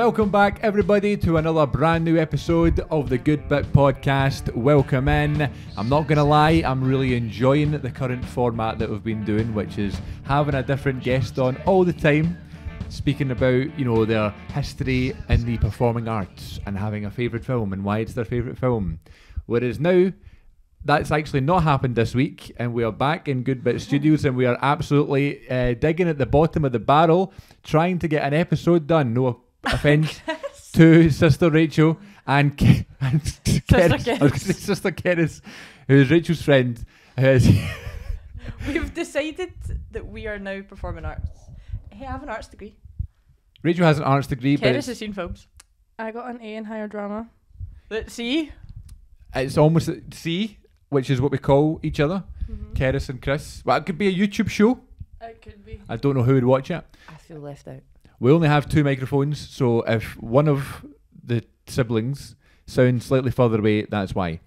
Welcome back, everybody, to another brand new episode of the Good Bit Podcast. Welcome in. I'm not going to lie, I'm really enjoying the current format that we've been doing, which is having a different guest on all the time, speaking about, you know, their history in the performing arts and having a favourite film and why it's their favourite film. Whereas now, that's actually not happened this week, and we are back in Good Bit Studios, and we are absolutely uh, digging at the bottom of the barrel, trying to get an episode done. No offense to Sister Rachel and, Ke- and Cerys. I was Sister Cerys, who is Rachel's friend. We've decided that we are now performing arts. Hey, I have an arts degree. Rachel has an arts degree, but Cerys it's, has seen films. I got an A in higher drama. Let's see. it's almost a C, which is what we call each other, Mm-hmm. Cerys and Chris. Well, it could be a YouTube show. It could be. I don't know who would watch it. I feel left out. We only have two microphones, so if one of the siblings sounds slightly further away, that's why.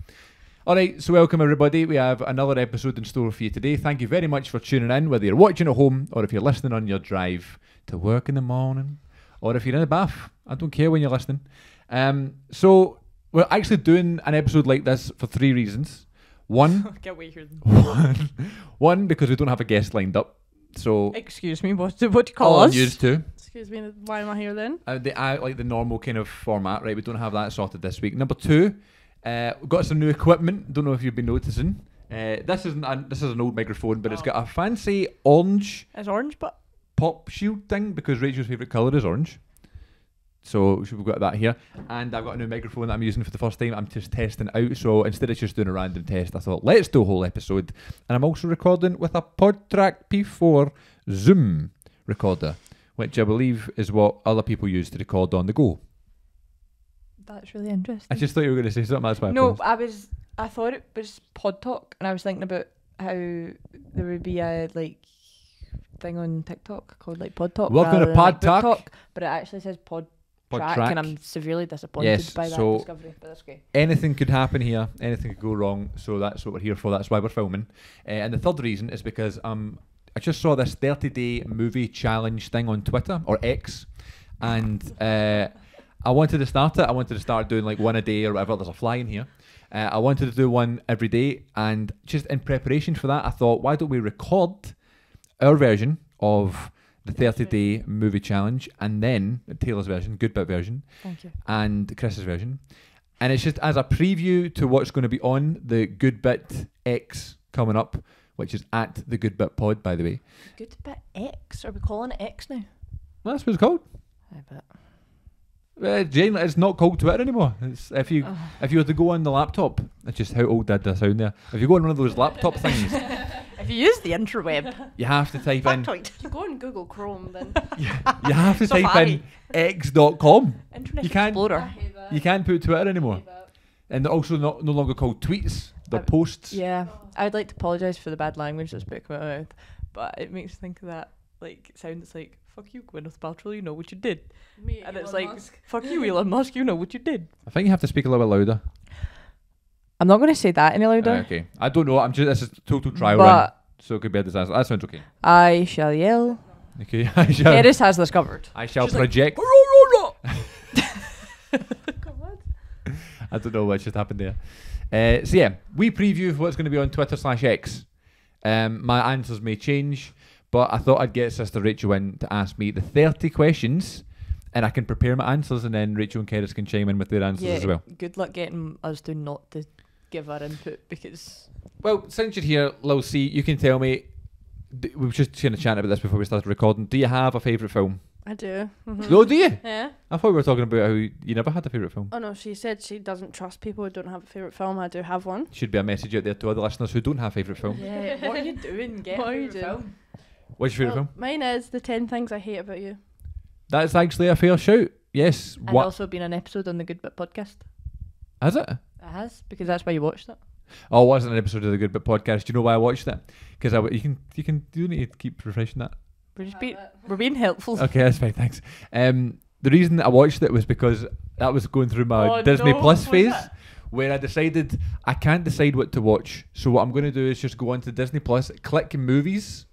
All right, so welcome everybody. We have another episode in store for you today. Thank you very much for tuning in, whether you're watching at home or if you're listening on your drive to work in the morning or if you're in the bath. I don't care when you're listening. Um, so we're actually doing an episode like this for three reasons. One, Can't wait them. one, one because we don't have a guest lined up. So Excuse me, what do, what do you call all us? used to. Excuse me, why am I here then? Uh, the uh, like the normal kind of format, right? We don't have that sorted this week. Number two, uh, we've got some new equipment. Don't know if you've been noticing. Uh, this isn't a, this is an old microphone, but it's got a fancy orange It's orange, but pop shield thing because Rachel's favourite colour is orange. So we've got that here, and I've got a new microphone that I'm using for the first time. I'm just testing out. So instead of just doing a random test, I thought let's do a whole episode. And I'm also recording with a PodTrak P4 Zoom recorder, which I believe is what other people use to record on the go. that's really interesting. I just thought you were going to say something. That's why. No, paused. I was. I thought it was pod talk, and I was thinking about how there would be a like thing on TikTok called like pod talk. Welcome to than, like, Pod Talk. but it actually says pod, Pod track, track. and I'm severely disappointed Yes, by that so- discovery. But that's okay. Anything could happen here. Anything could go wrong. So that's what we're here for. That's why we're filming. Uh, and the third reason is because um, I just saw this 30 day movie challenge thing on Twitter or X, and uh, I wanted to start it. I wanted to start doing like one a day or whatever. There's a fly in here. Uh, I wanted to do one every day, and just in preparation for that, I thought, why don't we record our version of the 30 day movie challenge, and then Taylor's version, good bit version, Thank you. and Chris's version. And it's just as a preview to what's going to be on the Good Bit X coming up, which is at the Good Bit Pod, by the way. Good bit X. Are we calling it X now? Well, that's what it's called. I bet. Uh, Jane, it's not called Twitter anymore. It's, if you if you were to go on the laptop, that's just how old did that sound there. If you go on one of those laptop things, If you use the interweb, you have to type in factoid. You go on Google Chrome then. you have to type in Safari. x.com. Internet You can't- Explorer. You can't put Twitter anymore. And they're also not no longer called tweets. They're Um, posts. Yeah, I'd like to apologise for the bad language that's broke out of my mouth, but it makes me think of that like sound. It's like "fuck you, Gwyneth Paltrow, you know what you did," Me, and it's like Musk. "fuck you, Elon Musk, you know what you did." I think you have to speak a little bit louder. I'm not going to say that any louder. Uh, okay. I don't know. I'm just this is total trial run. but So it could be a disaster. That sounds okay. I shall yell. Okay, I shall. Cerys has this covered. I shall She's project. God. I don't know what just happened there. Uh, so yeah, we preview what's going to be on Twitter slash X. Um, my answers may change, but I thought I'd get Sister Rachel in to ask me the 30 questions, and I can prepare my answers, and then Rachel and Cerys can chime in with their answers yeah, as well. good luck getting us to not to give our input because Well, since you're here, Lil C, you can tell me. We were just kind of chatting about this before we started recording. Do you have a favourite film? I do. Mhm. Oh, do you? Yeah. I thought we were talking about how you never had a favourite film. Oh no, she said she doesn't trust people who don't have a favourite film. I do have one. Should be a message out there to other listeners who don't have favourite film. yeah, what are you doing? Get What a are you doing? film. What's your favourite Well, film? Mine is the ten things I hate about you. That's actually a fair shout. Yes. And What also been an episode on the Good Bit podcast. has it? It has because that's why you watched it. Oh, it wasn't an episode of the Good Bit podcast. Do you know why I watched it? Because I w- you can you can do you need to keep refreshing that. We're just being we're being helpful. Okay, that's fine. Thanks. Um, the reason that I watched it was because that was going through my Oh, Disney no, Plus phase. it? where I decided I can't decide what to watch. So what I'm going to do is just go onto Disney Plus, click movies,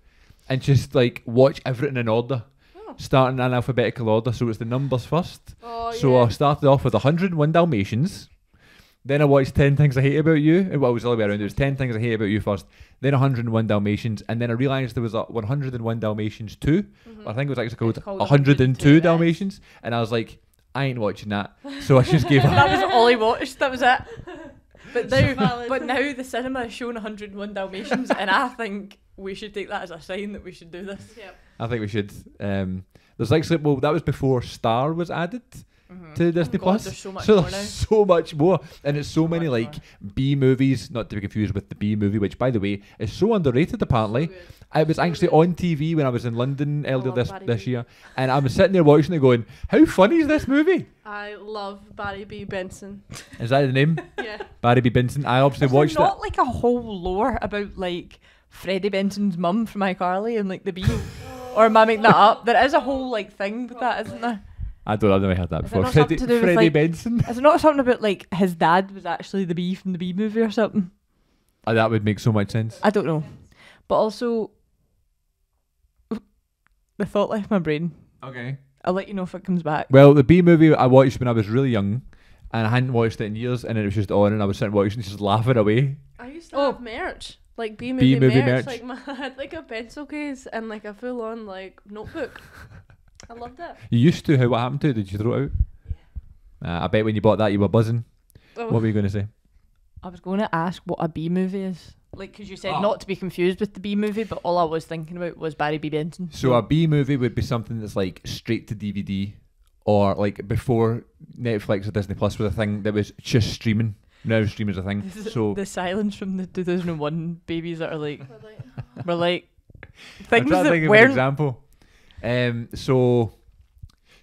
and just like watch everything in order. Oh. starting in an alphabetical order. So it's the numbers first. Oh, So yeah. I started off with 101 Dalmatians. Then I watched 10 Things I Hate About You. Well, it was the other way around. It was 10 Things I Hate About You first. Then 101 Dalmatians. And then I realised there was a 101 Dalmatians 2. Mhm. I think it was actually called, It's called 102 102, yes. Dalmatians. And I was like, I ain't watching that. So I just gave up. that was all he watched. That was it. But now, but now the cinema is showing 101 Dalmatians, and I think we should take that as a sign that we should do this. Yep. I think we should. Um, there's actually, well, that was before Star was added Mm-hmm. to Disney Oh God, Plus. there's so much so more there's now. so much more, and it's so, So many like B movies, not to be confused with the B movie, which by the way is so underrated. Apparently, So was so actually good. on TV when I was in London oh, earlier this Barry this B. year, and I was sitting there watching it, going, "How funny is this movie?" I love Barry B. Benson. Is that the name? Yeah. Barry B. Benson. I obviously Is watched not it. Not like a whole lore about like Freddie Benson's mum from iCarly and like the B. or am I making that up? There is a whole like thing with that, isn't there? I don't. I've never heard that Is it before. not Freddie, to do with, Freddie like- Benson. Is it not something about like his dad was actually the bee from the bee movie or something? Uh, that would make so much sense. I don't know. But also, the thought left my brain. Okay. I'll let you know if it comes back. Well, the B movie I watched when I was really young, and I hadn't watched it in years, and it was just on, and I was sitting watching, and just laughing away. I used to Oh. have merch. Like B movie, B-movie merch. merch. Like my, I had like a pencil case and like a full on like notebook. I loved it. You used to. How? What happened to it? Did you throw it out? Uh, I bet when you bought that, you were buzzing. Oh. What were you going to say? I was going to ask what a B movie is. Like, because you said Oh. not to be confused with the B movie, but all I was thinking about was Barry B. Benson. So a B movie would be something that's like straight to DVD, or like before Netflix or Disney Plus was a thing that was just streaming. Now streaming is a thing. Is So the silence from the 2001 babies that are like, But, like, we're like, things trying to that think of an weren't. example. Um, so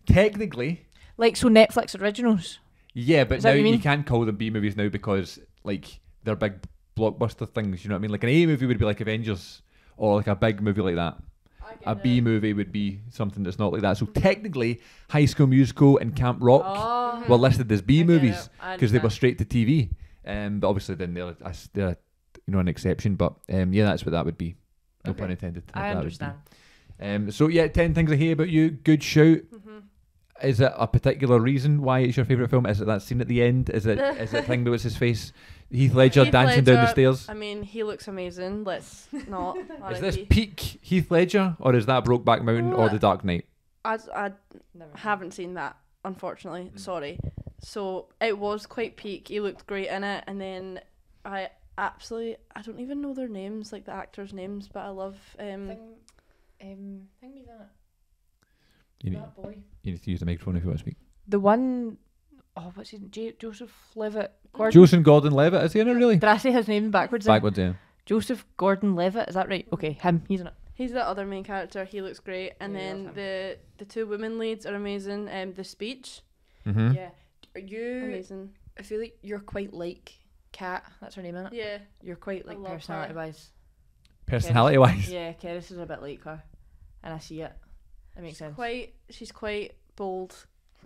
technically, Like, so Netflix originals. yeah, but Is now you you can't call them B movies now because like they're big blockbuster things. You know what I mean? Like an A movie would be like Avengers, or like a big movie like that. A B it. movie would be something that's not like that. So technically, High School Musical and Camp Rock Oh, were listed as B I get movies because they were straight to TV. Um, but obviously then they're a, they're a, you know an exception. But um, yeah, that's what that would be. No Okay. pun intended. I that would be. understand. Um, so yeah, ten things I hate about you. Good shout. Mhm. Is it a particular reason why it's your favourite film? Is it that scene at the end? Is it is it thing that was his face? Heath Ledger Heath dancing down the stairs. I mean, he looks amazing. Let's not. Is this peak Heath Ledger or is that Brokeback Mountain or The Dark Knight? I, I Never. haven't seen that, unfortunately. Mm. Sorry. So it was quite peak. He looked great in it, and then I absolutely I don't even know their names, like the actors' names, but I love um. Thing, um, thing me that, You need, that boy. you need to use the microphone if you want to speak. The one, oh, what's his J- Joseph Levitt Gordon. Joseph Gordon-Levitt is he in it really? Did I say his name backwards? there? Backwards, yeah. Joseph Gordon Levitt, is that right? Okay, him, he's in it. He's the other main character. He looks great, and Yeah, then the the two women leads are amazing. Um, the speech Mm-hmm. Yeah. Are you? amazing. I feel like you're quite like Kat. That's her name, isn't it? Yeah, You're quite like love her. personality wise. Personality wise. Yeah, Cerys is a bit like her, and I see it. That makes sense. quite. She's quite bold,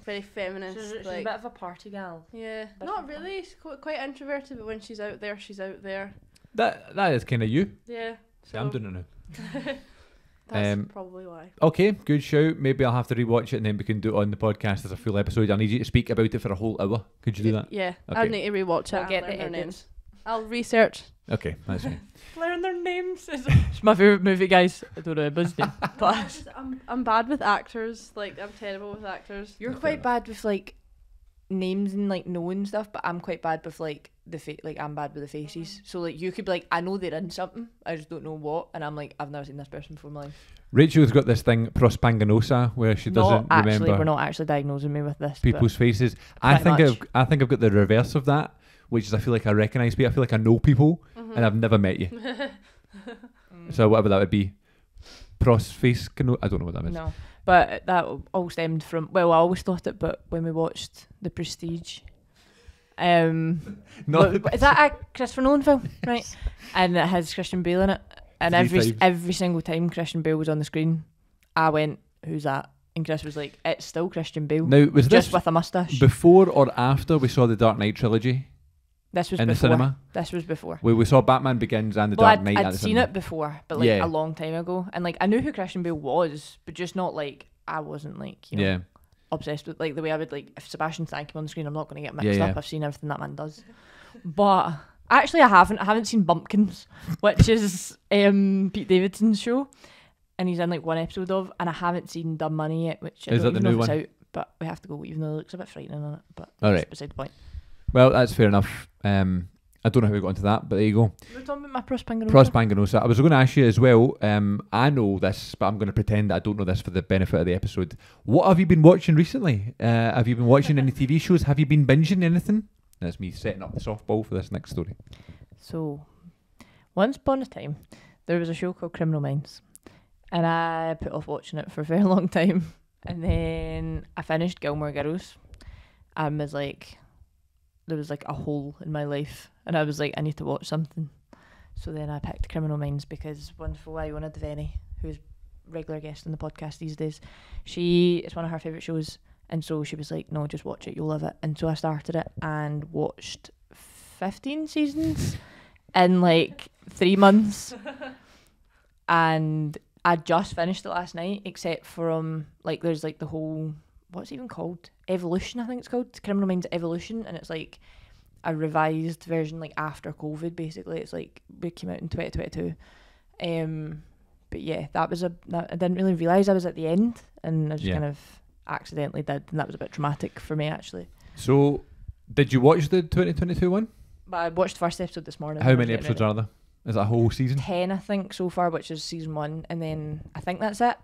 very feminist. She's, she's like a bit of a party gal. yeah, bit not of a- really. She's quite, quite introverted, but when she's out there, she's out there. That that is kind of you. Yeah. See, I'm doing it now. That's Um, probably why. Okay, good shout. Maybe I'll have to rewatch it and then we can do it on the podcast as a full episode. I need you to speak about it for a whole hour. Could you do that? Yeah, Okay. I need to rewatch it. We'll get the their edits. Names. I'll research. Okay, that's fine. Learn their names. it's my favorite movie, guys. I don't know his name, but I'm I'm bad with actors. Like I'm terrible with actors. you're Fair quite bad with like names and like knowing stuff. But I'm quite bad with like the fa- like I'm bad with the faces. So like you could be like, I know they're in something. I just don't know what, and I'm like, I've never seen this person before in my life. Rachel's got this thing prospanganosa where she not doesn't actually, remember we're not actually diagnosing me with this. but- people's faces. I think much. I've I think I've got the reverse of that, which is I feel like I recognise people. I feel like I know people Mm-hmm. and I've never met you. So whatever that would be, prosface. I don't know what that is. No, but that all stemmed from. Well, I always thought it, but when we watched The Prestige, um, No, is that a Christopher Nolan film, right? And it has Christian Bale in it, and Three every times. every single time Christian Bale was on the screen, I went, "Who's that?" And Chris was like, "It's still Christian Bale, now was just this with a mustache." before or after we saw the Dark Knight trilogy this was in the cinema? This was before. We, we saw Batman Begins and the well, Dark I'd, Knight. I'd at the seen cinema. it before, but like Yeah. a long time ago, and like I knew who Christian Bale was, but just not like I wasn't like you know yeah. obsessed with like the way I would like if Sebastian Stan came on the screen, I'm not going to get mixed Yeah, up. I've seen everything that man does, but actually I haven't. I haven't seen Bupkis, which is um Pete Davidson's show, and he's in like one episode of, and I haven't seen Dumb Money yet, which I Is don't that the new one? out. But we have to go, even though it looks a bit frightening on it. But All that's right. beside the point. Well, that's fair enough. Um, I don't know how we got into that, but there you go. We're talking about my Prospanganosa. Prospanganosa. I was going to ask you as well. Um, I know this, but I'm going to pretend that I don't know this for the benefit of the episode. What have you been watching recently? Uh, have you been watching any TV shows? Have you been binging anything? That's me setting up the softball for this next story. So, once upon a time, there was a show called Criminal Minds, and I put off watching it for a very long time. And then I finished Gilmore Girls, and was like, there was like a hole in my life, and I was like, I need to watch something. So then I picked Criminal Minds because wonderful Iona Deveni, who's regular guest on the podcast these days, she it's one of her favourite shows, and so she was like, no, just watch it, you'll love it. And so I started it and watched fifteen seasons in like three months. and I just finished it last night, except from like there's like the whole what's it even called? Evolution, I think it's called. Criminal Minds Evolution, and it's like a revised version, like after COVID. Basically, it's like we came out in 2022. Um, but yeah, that was a that, I didn't really realize I was at the end, and I just Yeah. kind of accidentally did, and that was a bit traumatic for me actually. So, did you watch the 2022 one? But I watched the first episode this morning. How many episodes are there? Is that a whole season? ten, I think, so far, which is season one, and then I think that's it.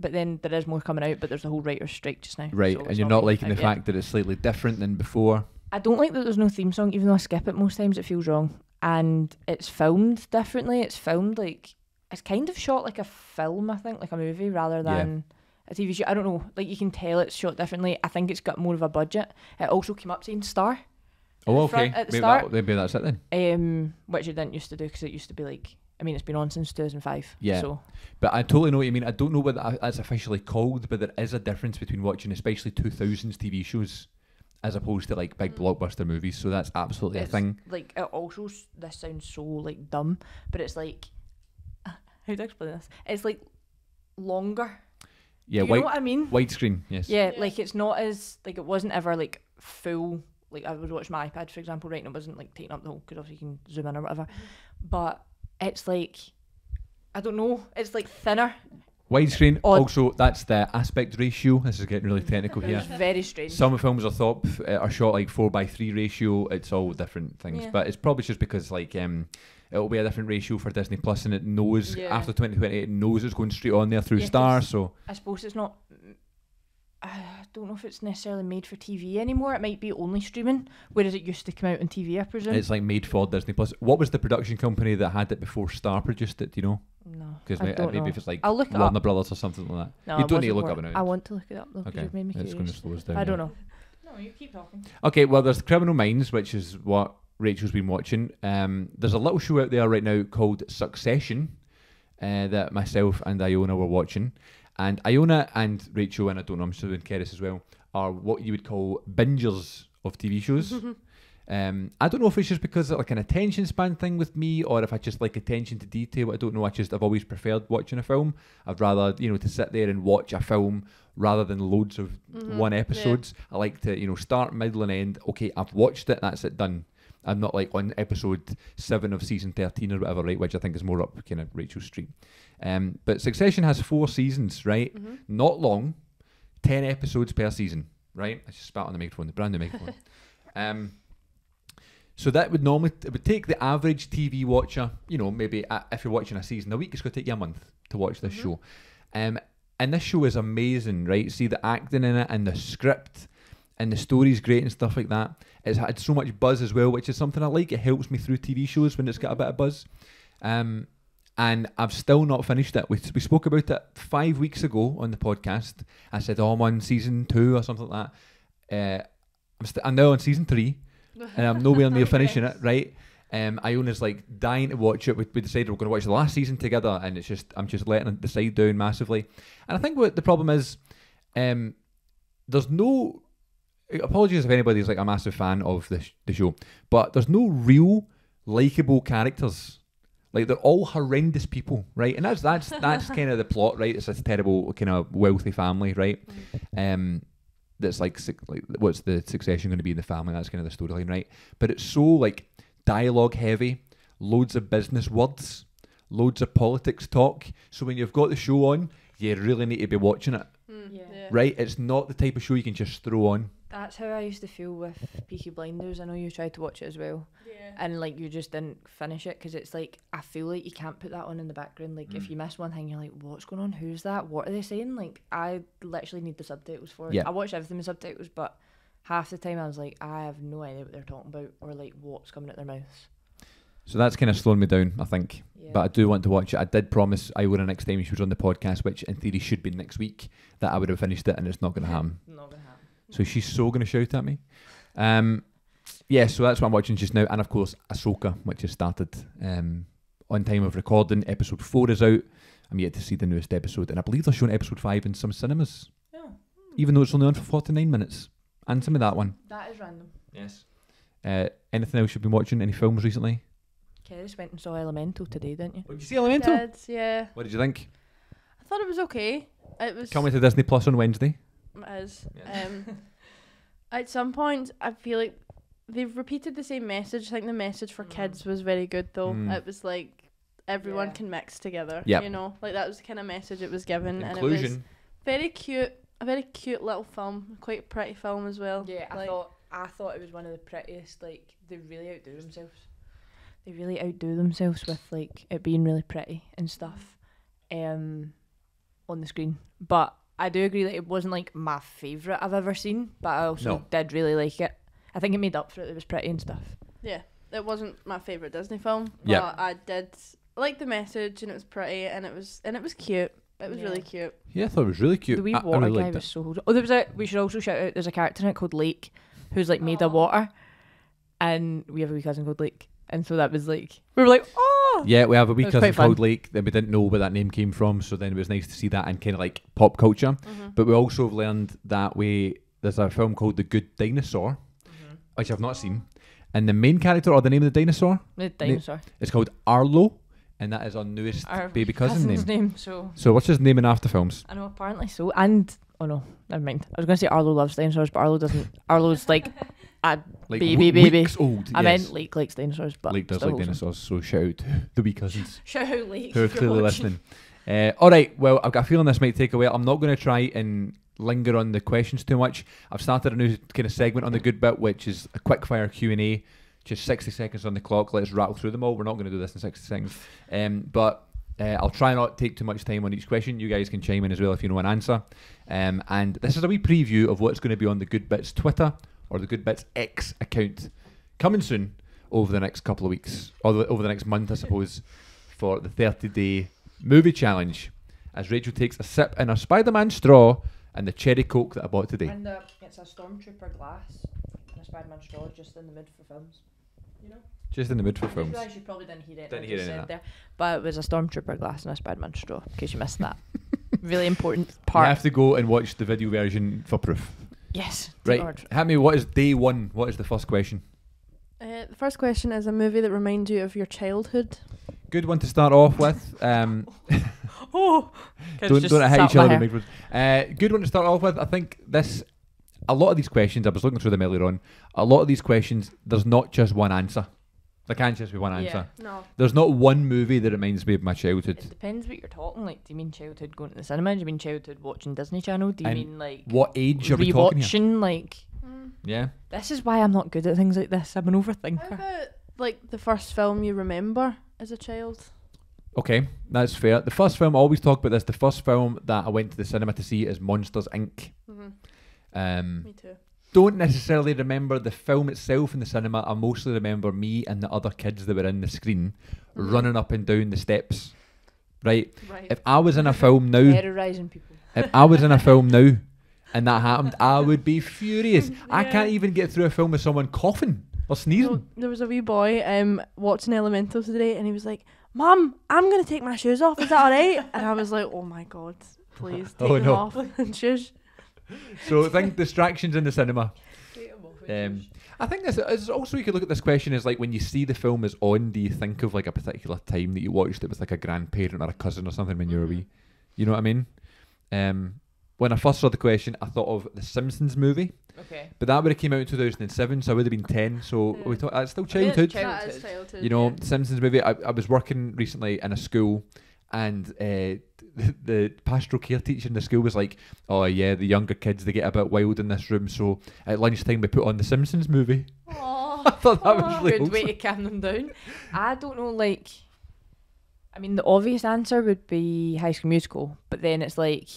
But then there is more coming out, but there's a whole writer's strike just now. Right, so and you're not liking the yet. fact that it's slightly different than before. I don't like that there's no theme song, even though I skip it most times. It feels wrong, and it's filmed differently. It's filmed like it's kind of shot like a film, I think, like a movie rather Yeah. than a TV show. I don't know, like you can tell it's shot differently. I think it's got more of a budget. It also came up saying star, Oh, the front okay. at the Maybe, start. that, maybe that's it then. um, which it didn't used to do because it used to be like. I mean, it's been on since 2005. Yeah. So But I totally know what you mean. I don't know what that- that's officially called, but there is a difference between watching, especially 2000s TV shows, as opposed to like big mm. blockbuster movies. So that's absolutely It's a thing. like it also this sounds so like dumb, but it's like how do I explain this? It's like longer. Yeah, Do you white know what I mean? widescreen. Yes. Yeah, Yeah. like it's not as like it wasn't ever like full. Like I would watch my iPad, for example, right, and it wasn't like taking up the whole because obviously you can zoom in or whatever. But it's like I don't know. It's like thinner. Widescreen. Also, that's the aspect ratio. This is getting really technical here. It's very strange. Some films are thought uh, are shot like four by three ratio. It's all different things, Yeah. but it's probably just because like um, it'll be a different ratio for Disney Plus, and it knows Yeah. after 2020 it knows it's going straight on there through Yeah, Star. So I suppose it's not. I don't know if it's necessarily made for TV anymore. It might be only streaming, whereas it used to come out on TV. I presume. it's like made for Disney Plus. What was the production company that had it before Star produced it? Do you know? no, Because maybe, don't maybe know. if it's like I'll look it Warner up. Brothers or something like that. No, you it don't need to wasn't look up now. I want to look it up though Okay, you've made me it's going to slow us down. I don't know. No, you keep talking. Okay, well, there's Criminal Minds, which is what Rachel's been watching. Um, there's a little show out there right now called Succession uh, that myself and Iona were watching. And Iona and Rachel, and I don't know, I'm sure and Cerys as well, are what you would call bingers of TV shows. um, I don't know if it's just because of like an attention span thing with me, or if I just like attention to detail. I don't know. I just I've always preferred watching a film. I'd rather you know to sit there and watch a film rather than loads of Mhm, one yeah. episodes. I like to you know start, middle, and end. Okay, I've watched it. That's it done. I'm not like on episode seven of season thirteen or whatever, right? Which I think is more up kind of Rachel Street. Um, but Succession has four seasons, right? Mhm. Not long, ten episodes per season, right? I just spat on the microphone, the brand new microphone. um, so that would normally it would take the average TV watcher, you know, maybe uh, if you're watching a season a week, it's going to take you a month to watch this Mhm. show. Um, and this show is amazing, right? See the acting in it and the script and the story's great and stuff like that. It's had so much buzz as well, which is something I like. It helps me through TV shows when it's got a bit of buzz. Um, and I've still not finished it. We, we spoke about it five weeks ago on the podcast. I said, "Oh, I'm on season two or something like that." Uh, I'm, st- I'm now on season three, and I'm nowhere near finishing it. Right? Um, Iona's like dying to watch it. We, we decided we're going to watch the last season together, and it's just I'm just letting the side down massively. And I think what the problem is, um, there's no apologies if anybody's like a massive fan of the sh- the show, but there's no real likable characters. Like they're all horrendous people, right? And that's that's that's kind of the plot, right? It's a terrible kind of wealthy family, right? Um, that's like, suc- like what's the succession going to be in the family? That's kind of the storyline, right? But it's so like dialogue heavy, loads of business words, loads of politics talk. So when you've got the show on, you really need to be watching it, Mm, Yeah. yeah. right? It's not the type of show you can just throw on. That's how I used to feel with Peaky Blinders. I know you tried to watch it as well, Yeah. and like you just didn't finish it because it's like I feel like you can't put that on in the background. Like if Mm. you miss one thing, you're like, "What's going on? Who's that? What are they saying?" Like I literally need the subtitles for it. Yeah. I watch everything with subtitles, but half the time I was like, I have no idea what they're talking about or like what's coming out their mouths. So that's kind of slowing me down, I think. Yeah. But I do want to watch it. I did promise I would the next time she was on the podcast, which in theory should be next week, that I would have finished it, and it's not going to happen. not gonna happen. So she's so going to shout at me. Um, yeah, so that's what I'm watching just now, and of course Ahsoka, which has started um, on time of recording. Episode four is out. I'm yet to see the newest episode, and I believe they're showing episode five in some cinemas, Oh, even though it's only on for 49 minutes. And some of that one. that is random. Yes. Uh, anything else you've been watching? Any films recently? Cerys went and saw Elemental today, didn't you? Did you see Elemental? Did, yeah. What did you think? I thought it was okay. It was. Coming to Disney Plus on Wednesday. It is. Yeah. Um, at some point, I feel like they've repeated the same message. I think the message for Mm. kids was very good, though. Mm. It was like everyone Yeah. can mix together. Yep. You know, like that was the kind of message it was given, and it was very cute. A very cute little film, quite pretty film as well. Yeah, I thought I thought it was one of the prettiest. Like they really outdo themselves. They really outdo themselves with like it being really pretty and stuff, um, on the screen. But I do agree that it wasn't like my favorite I've ever seen. But I also No. did really like it. I think it made up for it. It was pretty and stuff. Yeah, it wasn't my favorite Disney film, but Yeah. I did like the message, and it was pretty, and it was and it was cute. It was really cute. Yeah, I thought it was really cute. The wee I, I water really guy was it. so. Oh, there was a. We should also shout out. There's a character in it called Lake, who's like made of oh. water, and we have a wee cousin called Lake, and so that was like we were like, oh, Yeah, we have a wee It was cousin called Lake that we didn't know where that name came from, so then it was nice to see that in kind of like pop culture. Mm-hmm. But we also have learned that we there's a film called The Good Dinosaur, Mm-hmm. which I've not seen, and the main character or the name of the dinosaur the dinosaur. is called Arlo, and that is our newest Our baby cousin cousin's name. name. So So what's his name in after films? I know apparently so. And oh no, never mind. I was gonna say Arlo loves dinosaurs, but Arlo doesn't. Arlo's like a Like baby, baby. old. I yes. meant Lake likes dinosaurs, but Lake does like dinosaurs, so shout out to the wee cousins. Shout out Lake. who are clearly listening. Uh, all right, well, I've got a feeling this might take away. I'm not going to try and linger on the questions too much. I've started a new kind of segment on the good bit, which is a quick fire Q and A. Just 60 seconds on the clock. Let's rattle through them all. We're not going to do this in 60 seconds, um, but uh, I'll try not to take too much time on each question. You guys can chime in as well if you know an answer. Um, and this is a wee preview of what's going to be on the Good Bits Twitter or the Good Bits X account coming soon over the next couple of weeks or the, over the next month, I suppose, for the 30 day movie challenge. As Rachel takes a sip in her Spider Man straw and the cherry coke that I bought today. And uh, it's a stormtrooper glass and a Spider-Man straw just in the mid for films. You know. Just in the mood for I films. realise you probably didn't hear it. Didn't hear of said there, but it was a stormtrooper glass and a Spider-Man straw. In case you missed that, really important part. You have to go and watch the video version for proof. Yes. Right. Lord. Hammy, what is day one? What is the first question? Uh, the first question is a movie that reminds you of your childhood. Good one to start off with. Um, Oh. don't don't hit each other. Uh, good one to start off with. I think this. A lot of these questions, I was looking through them earlier on. A lot of these questions, there's not just one answer. There can't just be one answer. Yeah, No. There's not one movie that reminds me of my childhood. It depends what you're talking. Like, do you mean childhood going to the cinema? Do you mean childhood watching Disney Channel? Do you And mean like What age are we talking here? rewatching? Like, Mm. Yeah. this is why I'm not good at things like this. I'm an How overthinker. about like the first film you remember as a child? Okay, that's fair. The first film, I always talk about this. The first film that I went to the cinema to see is Monsters Inc. Mm-hmm. Um, Me too. Don't necessarily remember the film itself in the cinema. I mostly remember me and the other kids that were in the screen Mhm. running up and down the steps. Right. Right. If I was in a film now, Terrorizing people. if I was in a film now, and that happened, I would be furious. I can't even get through a film with someone coughing or sneezing. No, there was a wee boy um watching Elemental today, and he was like, "Mom, I'm gonna take my shoes off. Is that alright?" and I was like, "Oh my god, please take Oh, them no. off and shush." So I think distractions in the cinema. Um, I think this is also you could look at this question as like when you see the film is on, do you think of like a particular time that you watched it with like a grandparent or a cousin or something when you were wee? You know what I mean? Um, when I first saw the question, I thought of the Simpsons movie, Okay. but that would have came out in two thousand and seven, so I would have been ten. So Yeah. we thought that's still I mean, it's childhood. child- That is Childhood. childhood. you know, yeah. Simpsons movie. I, I was working recently in a school, and uh, the, the pastoral care teacher in the school was like, "Oh yeah, the younger kids they get a bit wild in this room." So at lunchtime we put on the Simpsons movie. Aw. I thought that was really Good way to calm them down. I don't know, like, I mean, the obvious answer would be High School Musical, but then it's like,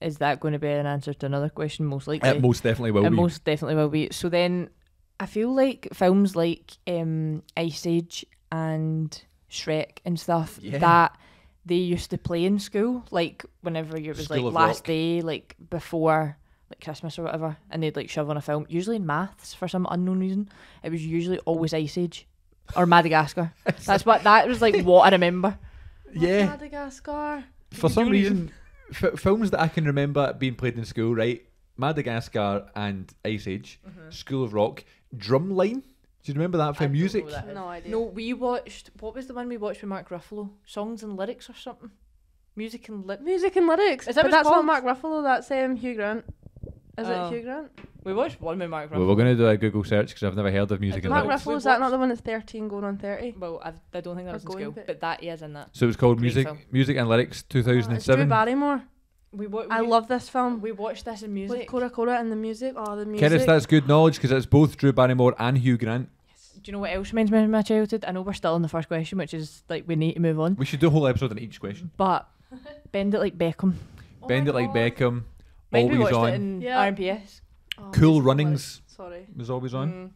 is that going to be an answer to another question? Most likely. It most definitely will it be. most definitely will be. So then, I feel like films like um, Ice Age and Shrek and stuff Yeah. that they used to play in school, like whenever it was School like of last Rock. day, like before like Christmas or whatever, and they'd like shove on a film. Usually in maths for some unknown reason, it was usually always Ice Age or Madagascar. That's what that was like. What I remember. yeah, Madagascar. for some reason, f- films that I can remember being played in school, right? Madagascar and Ice Age, mm-hmm. School of Rock, Drumline. Do you remember that I for don't music? who that is. No idea. No, we watched. What was the one we watched with Mark Ruffalo? Songs and lyrics or something. Music and lyrics. Music and lyrics. Is that but that's called? not Mark Ruffalo. That's um, Hugh Grant. Is Oh. it Hugh Grant? We watched one with Mark Ruffalo. Well, we're going to do a Google search because I've never heard of music and Mark lyrics. Ruffalo- Ruffalo. Is that not the one that's thirteen going on thirty? Well, I've, I don't think that Or was in going school, bit. but that is in that. So it was called Music film. Music and Lyrics Oh, Drew 2007. Barrymore. We, wa- I we- love this film. We watched this in With music. Cora Cora and the music. Oh, the music. Cerys, that's good knowledge because it's both Drew Barrymore and Hugh Grant. Do you know what else reminds me of my childhood? I know we're still on the first question, which is like we need to move on. We should do a whole episode on each question. But Bend It Like Beckham. Oh Bend my it like God. Beckham, Mind we always watched on. in Yeah. RMPS. Oh, Cool Runnings. Sorry. was always on.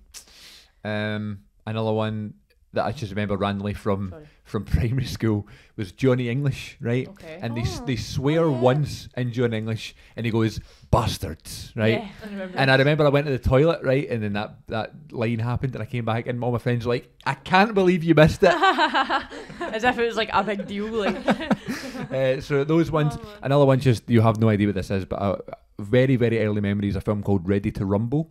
Mm, Um, another one that I just remember randomly from sorry. from primary school was Johnny English, right? Okay. And they Oh. they swear Oh, yeah. once in Johnny English, and he goes bastards, right? Yeah, I remember. And I remember I went to the toilet, right, and then that, that line happened, and I came back, and all my friends were like, "I can't believe you missed it." As if it was like a big deal. Like, uh, so those ones, Oh, another one, just you have no idea what this is, but a very very early memory is a film called Ready to Rumble,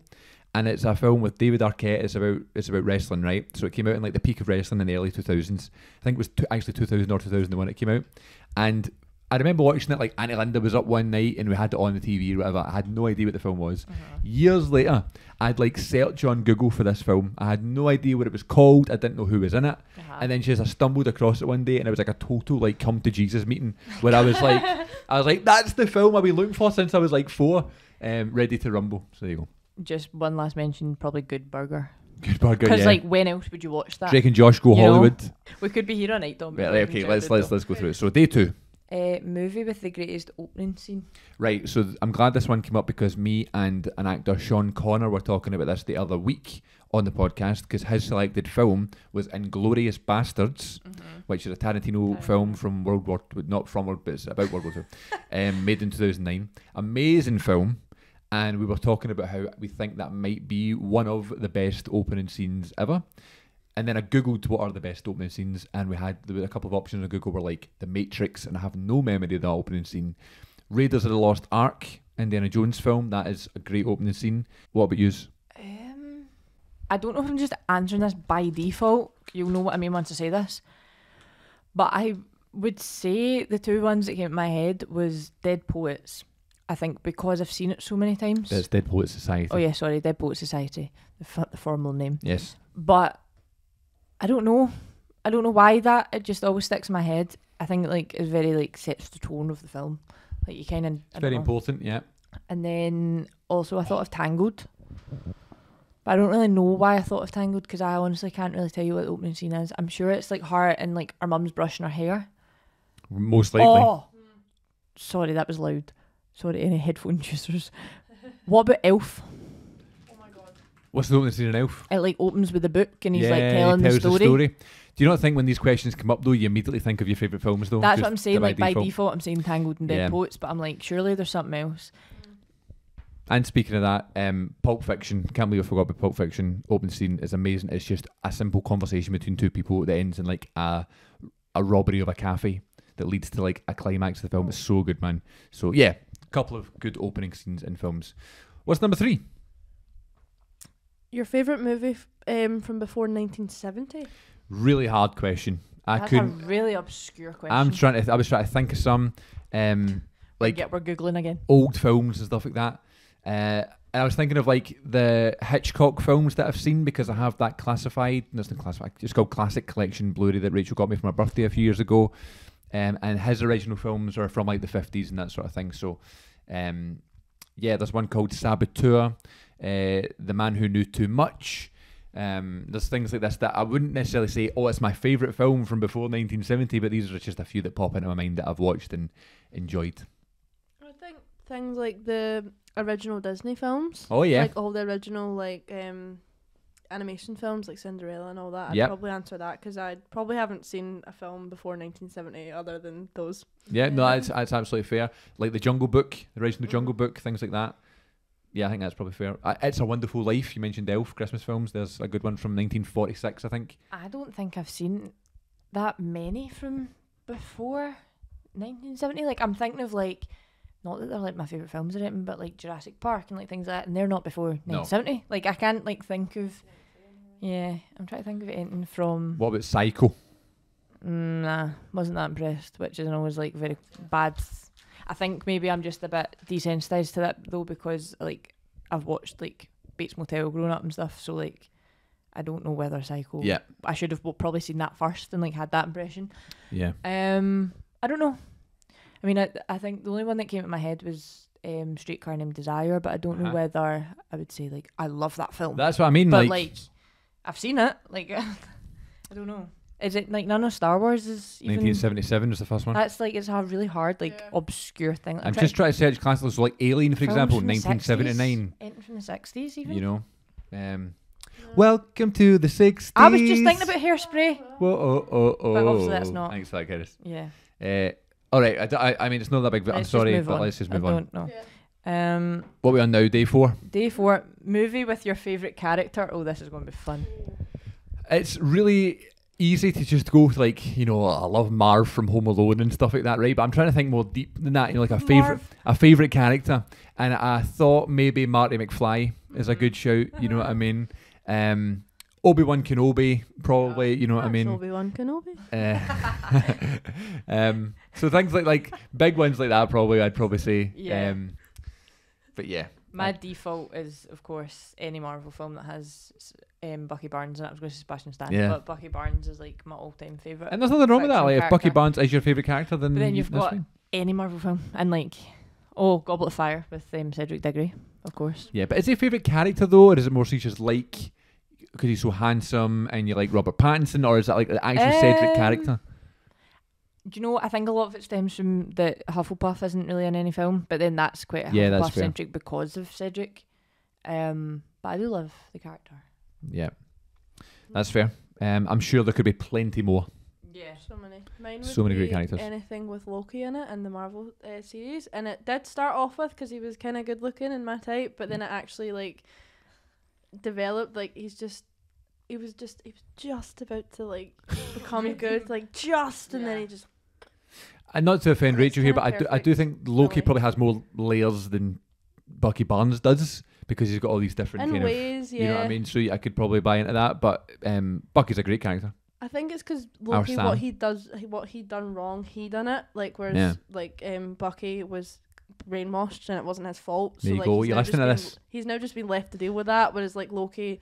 and it's a film with David Arquette. It's about it's about wrestling, right? So it came out in like the peak of wrestling in the early two thousands. I think it was two, actually two thousand or two thousand one it came out, and. I remember watching it like Auntie Linda was up one night and we had it on the TV or whatever. I had no idea what the film was. Years later, I'd like search on Google for this film. I had no idea what it was called. I didn't know who was in it. Uh-huh. And then just I stumbled across it one day, and it was like a total like come to Jesus meeting where I was like, I was like, that's the film I've been looking for since I was like four. Um, ready to rumble. So there you go. Just one last mention, probably Good Burger. Good burger. Because Yeah. like, when else would you watch that? Drake and Josh go You know? Hollywood. We could be here all night, Dom. Right, right, okay, let's let's let's go through it. So day two. Uh, movie with the greatest opening scene. Right, so th- I'm glad this one came up because me and an actor, Sean Connor, were talking about this the other week on the podcast because his selected film was Inglourious Basterds, which is a Tarantino Tarantino. film from World War not from World, but it's about World War Two, um, made in 2009. Amazing film, and we were talking about how we think that might be one of the best opening scenes ever. And then I googled what are the best opening scenes, and we had a couple of options on Google were like The Matrix, and I have no memory of that opening scene. Raiders of the Lost Ark, Indiana Jones film, that is a great opening scene. What about yous? Um, I don't know if I'm just answering this by default. You'll know what I mean once I say this. But I would say the two ones that came to my head was Dead Poets. I think because I've seen it so many times. That's Dead Poets Society. Oh yeah, sorry, Dead Poets Society, the, f- the formal name. Yes. But I don't know. I don't know why that. It just always sticks in my head. I think like it very like sets the tone of the film. Like you kind of. It's very important, yeah. And then also I thought of Tangled. But I don't really know why I thought of Tangled because I honestly can't really tell you what the opening scene is. I'm sure it's like her and like her mum's brushing her hair. Most likely. Oh, sorry, that was loud. Sorry, any headphone users. what about Elf? Oh my god. What's the opening scene in Elf? It like opens with a book and he's like telling he the tells story. Do you not think when these questions come up though, you immediately think of your favourite films though? That's what I'm saying. Like by default? default, I'm saying Tangled and Dead Yeah. Poets, but I'm like, surely there's something else. And speaking of that, um, Pulp Fiction. Can't believe I forgot about Pulp Fiction. Open scene is amazing. It's just a simple conversation between two people that ends in like a a robbery of a cafe that leads to like a climax of the film. It's so good, man. So yeah, couple of good opening scenes in films. What's number three? Your favorite movie f- um, from before 1970? Really hard question. I That's couldn't. a really obscure question. I'm trying to. I was trying to think of some, um, like yeah, we're googling again. old films and stuff like that. Uh, and I was thinking of like the Hitchcock films that I've seen because I have that classified. No, it's not classified. It's called Classic Collection Blu-ray that Rachel got me for my birthday a few years ago. Um, and his original films are from like the 50s and that sort of thing. So, um, yeah, there's one called Saboteur, uh, The Man Who Knew Too Much. Um, there's things like this that I wouldn't necessarily say, oh, it's my favourite film from before 1970, but these are just a few that pop into my mind that I've watched and enjoyed. I think things like the original Disney films. Oh, yeah. Like all the original like um animation films like Cinderella and all that. I'd Yep. probably answer that because I probably haven't seen a film before 1970 other than those. Yeah, no, Yeah. that's, that's absolutely fair. Like the Jungle Book, the original Mhm. Jungle Book, things like that. Yeah, I think that's probably fair. It's a Wonderful Life. You mentioned Elf Christmas films. There's a good one from 1946, I think. I don't think I've seen that many from before 1970. Like I'm thinking of like, not that they're like my favorite films or anything, but like Jurassic Park and like things like that, and they're not before 1970. Like I can't like think of. Yeah, I'm trying to think of anything from. What about Psycho? Mm, Nah, wasn't that impressed, which isn't always like very bad. I think maybe I'm just a bit desensitized to that though because like I've watched like Bates Motel growing up and stuff, so like I don't know whether Psycho. Yeah, I should have probably seen that first and like had that impression. yeah. Um, I don't know. I mean, I I think the only one that came to my head was um Streetcar Named Desire, but I don't know Uh-huh. whether I would say like I love that film. That's what I mean. but like, like, I've seen it. Like I don't know. Is it like none of Star Wars is even? 1977 was the first one. That's like it's a really hard like Yeah. obscure thing. I'm just trying to search classics, so like Alien, for Films example, 1979. 60s, anything from the sixties even. You know. Um, welcome to the 60s. I was just thinking about hairspray. Whoa, oh, oh, oh. But obviously that's not- Thanks for that, Curtis. Yeah. Uh, all right. I, d- I- I mean, it's not that big, but I'm let's just sorry, but let's just I move on. don't know. Um, What are we on now? Day four. day four movie with your favorite character. Oh, this is going to be fun. it's really easy to just go to like you know I love Marv from Home Alone and stuff like that, right? But I'm trying to think more deep than that. You know, like a favorite a favorite character, and I thought maybe Marty McFly is a good shout. You know what I mean? Um, Obi Wan Kenobi, probably. You know what I mean? Obi Wan Kenobi. Uh, um, so things like like big ones like that, probably I'd probably say. Yeah. Um, but yeah, My I- default is, of course, any Marvel film that has s- um, Bucky Barnes, and I was going to say Sebastian Stan, Yeah. but Bucky Barnes is like my all-time favorite. and there's nothing wrong with that. fiction Like if Bucky. Barnes is your favorite character, then But then you've that's got fine. any Marvel film, and like, oh, Goblet of Fire with um, Cedric Diggory, of course. Yeah, but is he a favourite character though, or is it more so you just like because he's so handsome and you like Robert Pattinson, or is that like the actual Cedric Um, character? Do you know? I think a lot of it stems from that Hufflepuff isn't really in any film, but then that's quite a Yeah, that's Hufflepuff fair. centric because of Cedric. Um, but I do love the character. Yeah, that's fair. Um, I'm sure there could be plenty more. Yeah. So many. Mine would So many great be characters. Anything with Loki in it in the Marvel uh, series, and it did start off with because he was kind of good looking and my type, but then it actually like developed like he's just. He was just he was just about to like become good, like just, and then he just And not to offend Rachel here, but I do, I do think Loki probably has more layers than Bucky Barnes does because he's got all these different in kind ways, of. yeah. You know what I mean? So I could probably buy into that, but um, Bucky's a great character. I think it's because Loki, Sam. what he does, what he done wrong, he done it. Like whereas, Yeah. like um, Bucky was brainwashed and it wasn't his fault. There so you like, go, he's you're now listening to just this. He's now just been left to deal with that. Whereas like Loki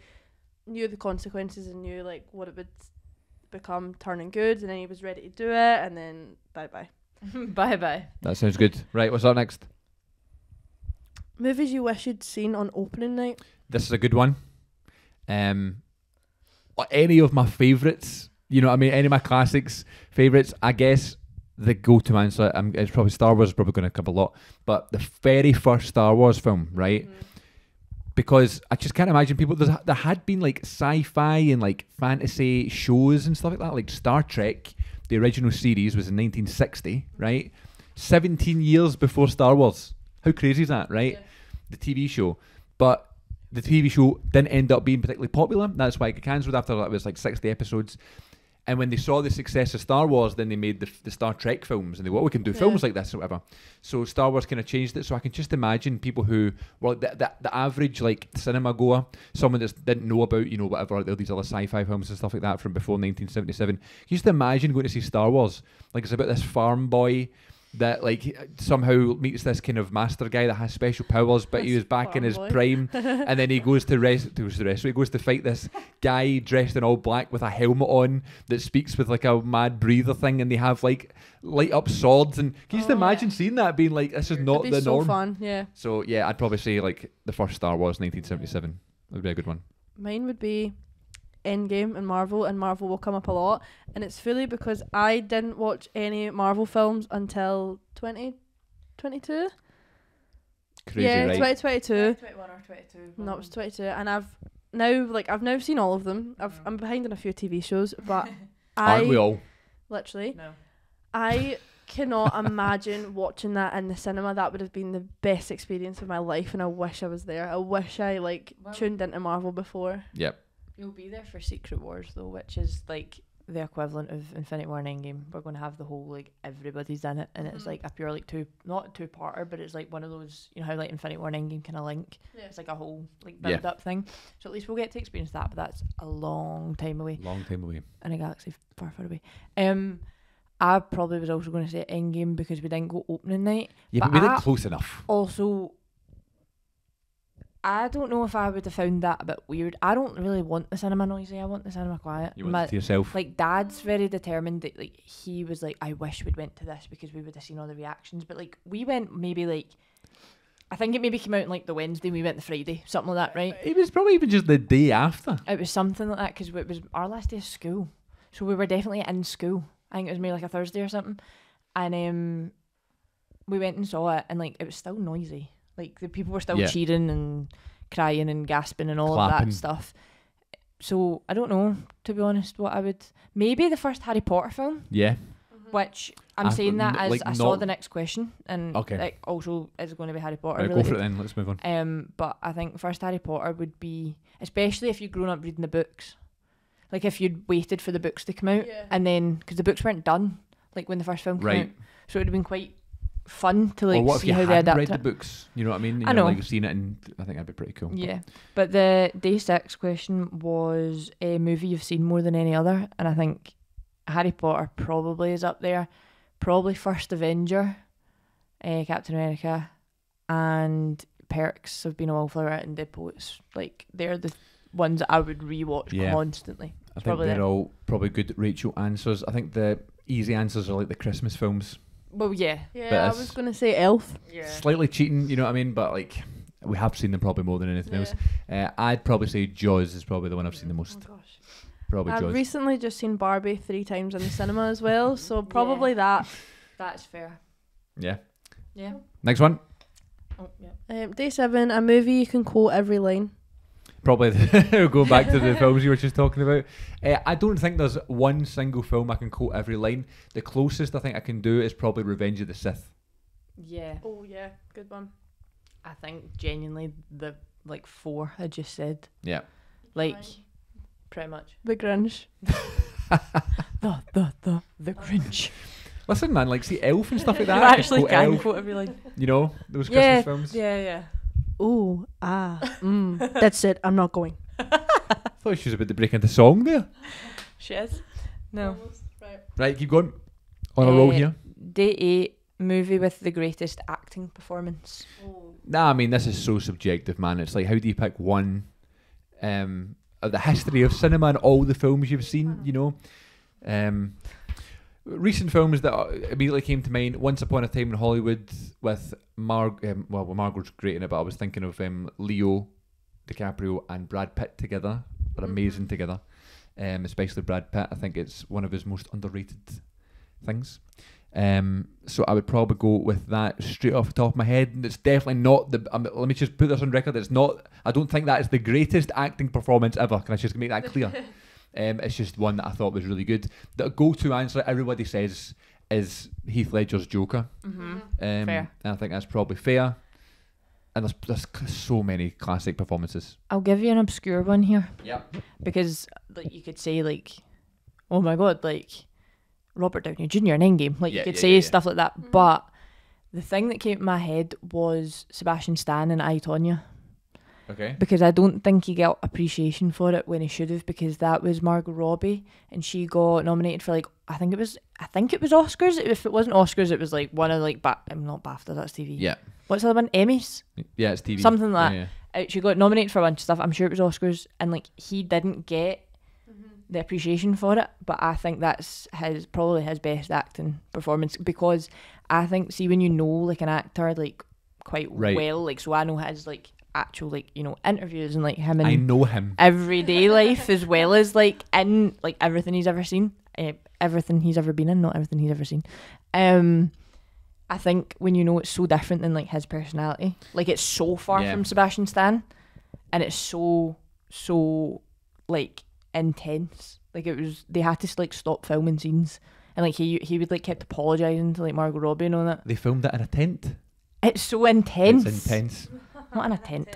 knew the consequences and knew like what it would become turning good, and then he was ready to do it, and then bye bye. bye bye. That sounds good. Right, what's up next? Movies you wish you'd seen on opening night. This is a good one. Um, any of my favourites, you know what I mean? Any of my classics, favourites, I guess the go-to answer, um, it's probably Star Wars is probably going to cover a lot, but the very first Star Wars film, right? Because I just can't imagine people. There had been like sci-fi and like fantasy shows and stuff like that, like Star Trek. The original series was in 1960, right? 17 years before Star Wars. How crazy is that, right? The TV show, but the TV show didn't end up being particularly popular. That's why it got cancelled after it was like 60 episodes. And when they saw the success of Star Wars, then they made the, the Star Trek films, and they went, "We can do films Yeah. like this or whatever." So Star Wars kind of changed it. So I can just imagine people who, well, the, the, the average like cinema goer, someone that didn't know about, you know, whatever all these other sci-fi films and stuff like that from before 1977. Can you just imagine going to see Star Wars? Like it's about this farm boy that like somehow meets this kind of master guy that has special powers, but he was back in his boy. prime, and then he goes to rest goes to rest. So he goes to fight this guy dressed in all black with a helmet on that speaks with like a mad breather thing, and they have like light up swords. And can you just Oh, imagine seeing that being like this is not the so norm? fun. Yeah. So yeah, I'd probably say like the first Star Wars, 1977. That would be a good one. Mine would be Endgame and Marvel, and Marvel will come up a lot. And it's fully because I didn't watch any Marvel films until 2022. Crazy, yeah, right? 2022. 21 or 22. No, it was 22. And I've now, like, I've now seen all of them. I've, mm. I'm behind on a few TV shows, but I. Aren't we all? Literally. No. I cannot imagine watching that in the cinema. That would have been the best experience of my life, and I wish I was there. I wish I like Well- tuned into Marvel before. Yep. You'll be there for Secret Wars though, which is like the equivalent of Infinity War and Endgame. We're going to have the whole like everybody's in it, and it's Mhm. like a pure like two, not two parter, but it's like one of those you know how like Infinity War and Endgame kind of link. Yeah. It's like a whole like Yeah. build up thing. So at least we'll get to experience that, but that's a long time away Long time away. in a galaxy far, far away. Um, I probably was also going to say Endgame because we didn't go opening night. Yeah, But but, we I- did close enough. Also, I don't know if I would have found that a bit weird. I don't really want the cinema noisy. I want the cinema quiet. You want My- it to yourself. like dad's very determined that like he was like I wish we'd went to this because we would have seen all the reactions. But like we went maybe like I think it maybe came out on like the Wednesday. We went the Friday, something like that, right? it was probably even just the day after. It was something like that because it was our last day of school, so we were definitely in school. I think it was maybe like a Thursday or something, and um, we went and saw it, and like it was still noisy. Like the people were still Yeah. cheering and crying and gasping and all of that stuff. So I don't know, to be honest, what I would maybe the first Harry Potter film, Yeah. which I'm I- saying that n- as like I saw the next question, and Okay. it also is going to be Harry Potter. Right, go for it then. Let's move on. Um, but I think first Harry Potter would be, especially if you'd grown up reading the books, like if you'd waited for the books to come out, Yeah. and then because the books weren't done, like when the first film came Right. out, so it would have been quite fun to like or what if see you how they adapt read it. the books? You know what I mean? You I know. Like seen it, and I think that'd be pretty cool. Yeah, but the day six question was a movie you've seen more than any other, and I think Harry Potter probably is up there. Probably first Avenger, uh, Captain America, and Perks of Being a Wallflower and Dead Poets. Like they're the ones that I would rewatch Yeah. constantly. I think probably they're there. all probably good Rachel answers. I think the easy answers are like the Christmas films. Well, yeah, Yeah, But I it's- was gonna say Elf. yeah. Slightly cheating, you know what I mean? But like we have seen them probably more than anything else. Uh, I'd probably say Jaws is probably the one I've seen the Oh most. gosh. Probably I've Jaws. recently just seen Barbie three times in the cinema as well, so probably that. That's fair. yeah. Yeah. Next one. Oh, yeah. Um, day seven, a movie you can quote every line. Probably going back to the films you were just talking about. Uh, I don't think there's one single film I can quote every line. The closest I think I can do is probably Revenge of the Sith. Yeah. Oh yeah, good one. I think genuinely the like four I just said, Yeah. like Right. pretty much. The Grinch. The the the the Grinch. Listen, man, like see Elf and stuff like that. I actually can quote every line. You know those Yeah, Christmas films. Yeah, yeah. Ooh, ah, mm. That's it. I'm not going. I thought she was about to break into song there. She is. No. Right. Right, keep going. On a roll Uh, here. Day eight movie with the greatest acting performance. Nah, I mean this is so subjective, man. It's like how do you pick one um, of the history of cinema and all the films you've seen? You know, um, recent films that immediately came to mind. Once Upon a Time in Hollywood with Marg. Um, well, Margot's great in it, but I was thinking of um, Leo DiCaprio and Brad Pitt together. They're amazing together. Um, especially Brad Pitt. I think it's one of his most underrated things. Um, so I would probably go with that straight off the top of my head. And it's definitely not the. Um, let me just put this on record. It's not. I don't think that is the greatest acting performance ever. Can I just make that clear? um, it's just one that I thought was really good. The go-to answer everybody says is Heath Ledger's Joker. Mm-hmm. Um, Fair. And I think that's probably fair. And there's, there's so many classic performances. I'll give you an obscure one here Yeah. because like you could say like oh my god, like Robert Downey Jr. in Endgame. Like Yeah, you could yeah, say yeah, yeah. stuff like that. But the thing that came to my head was Sebastian Stan and I Tonya Okay. because I don't think he got appreciation for it when he should have because that was Margot Robbie and she got nominated for like I think it was I think it was Oscars. If it wasn't Oscars, it was like one of like ba- I'm not BAFTA. That's TV. Yeah. What's the other one? Emmys. Yeah, it's TV. Something like Yeah, Uh, she got nominated for a bunch of stuff. I'm sure it was Oscars, and like he didn't get the appreciation for it. But I think that's his probably his best acting performance because I think see when you know like an actor like quite Right. well, like so I know his like actual like you know interviews and like him and I know him. everyday life as well as like in like everything he's ever seen, uh, everything he's ever been in, not everything he's ever seen. Um, I think when you know it's so different than like his personality, like it's so far Yeah. from Sebastian Stan, and it's so so like intense. Like it was, they had to like stop filming scenes, and like he he would like kept apologizing to like Margot Robbie and all that. They filmed it in a tent. It's so intense. It's intense. Not in a tent.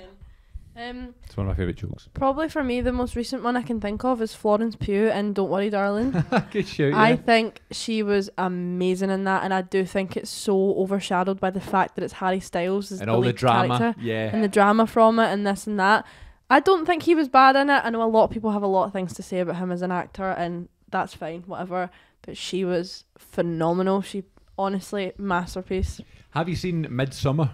Um, It's one of my favourite jokes. probably for me, the most recent one I can think of is Florence Pugh in Don't Worry, Darling. Good shout. I yeah. think she was amazing in that, and I do think it's so overshadowed by the fact that it's Harry Styles as and the all the lead drama. character Yeah. and the drama from it and this and that. I don't think he was bad in it. I know a lot of people have a lot of things to say about him as an actor, and that's fine, whatever. But she was phenomenal. She honestly masterpiece. Have you seen Midsommar?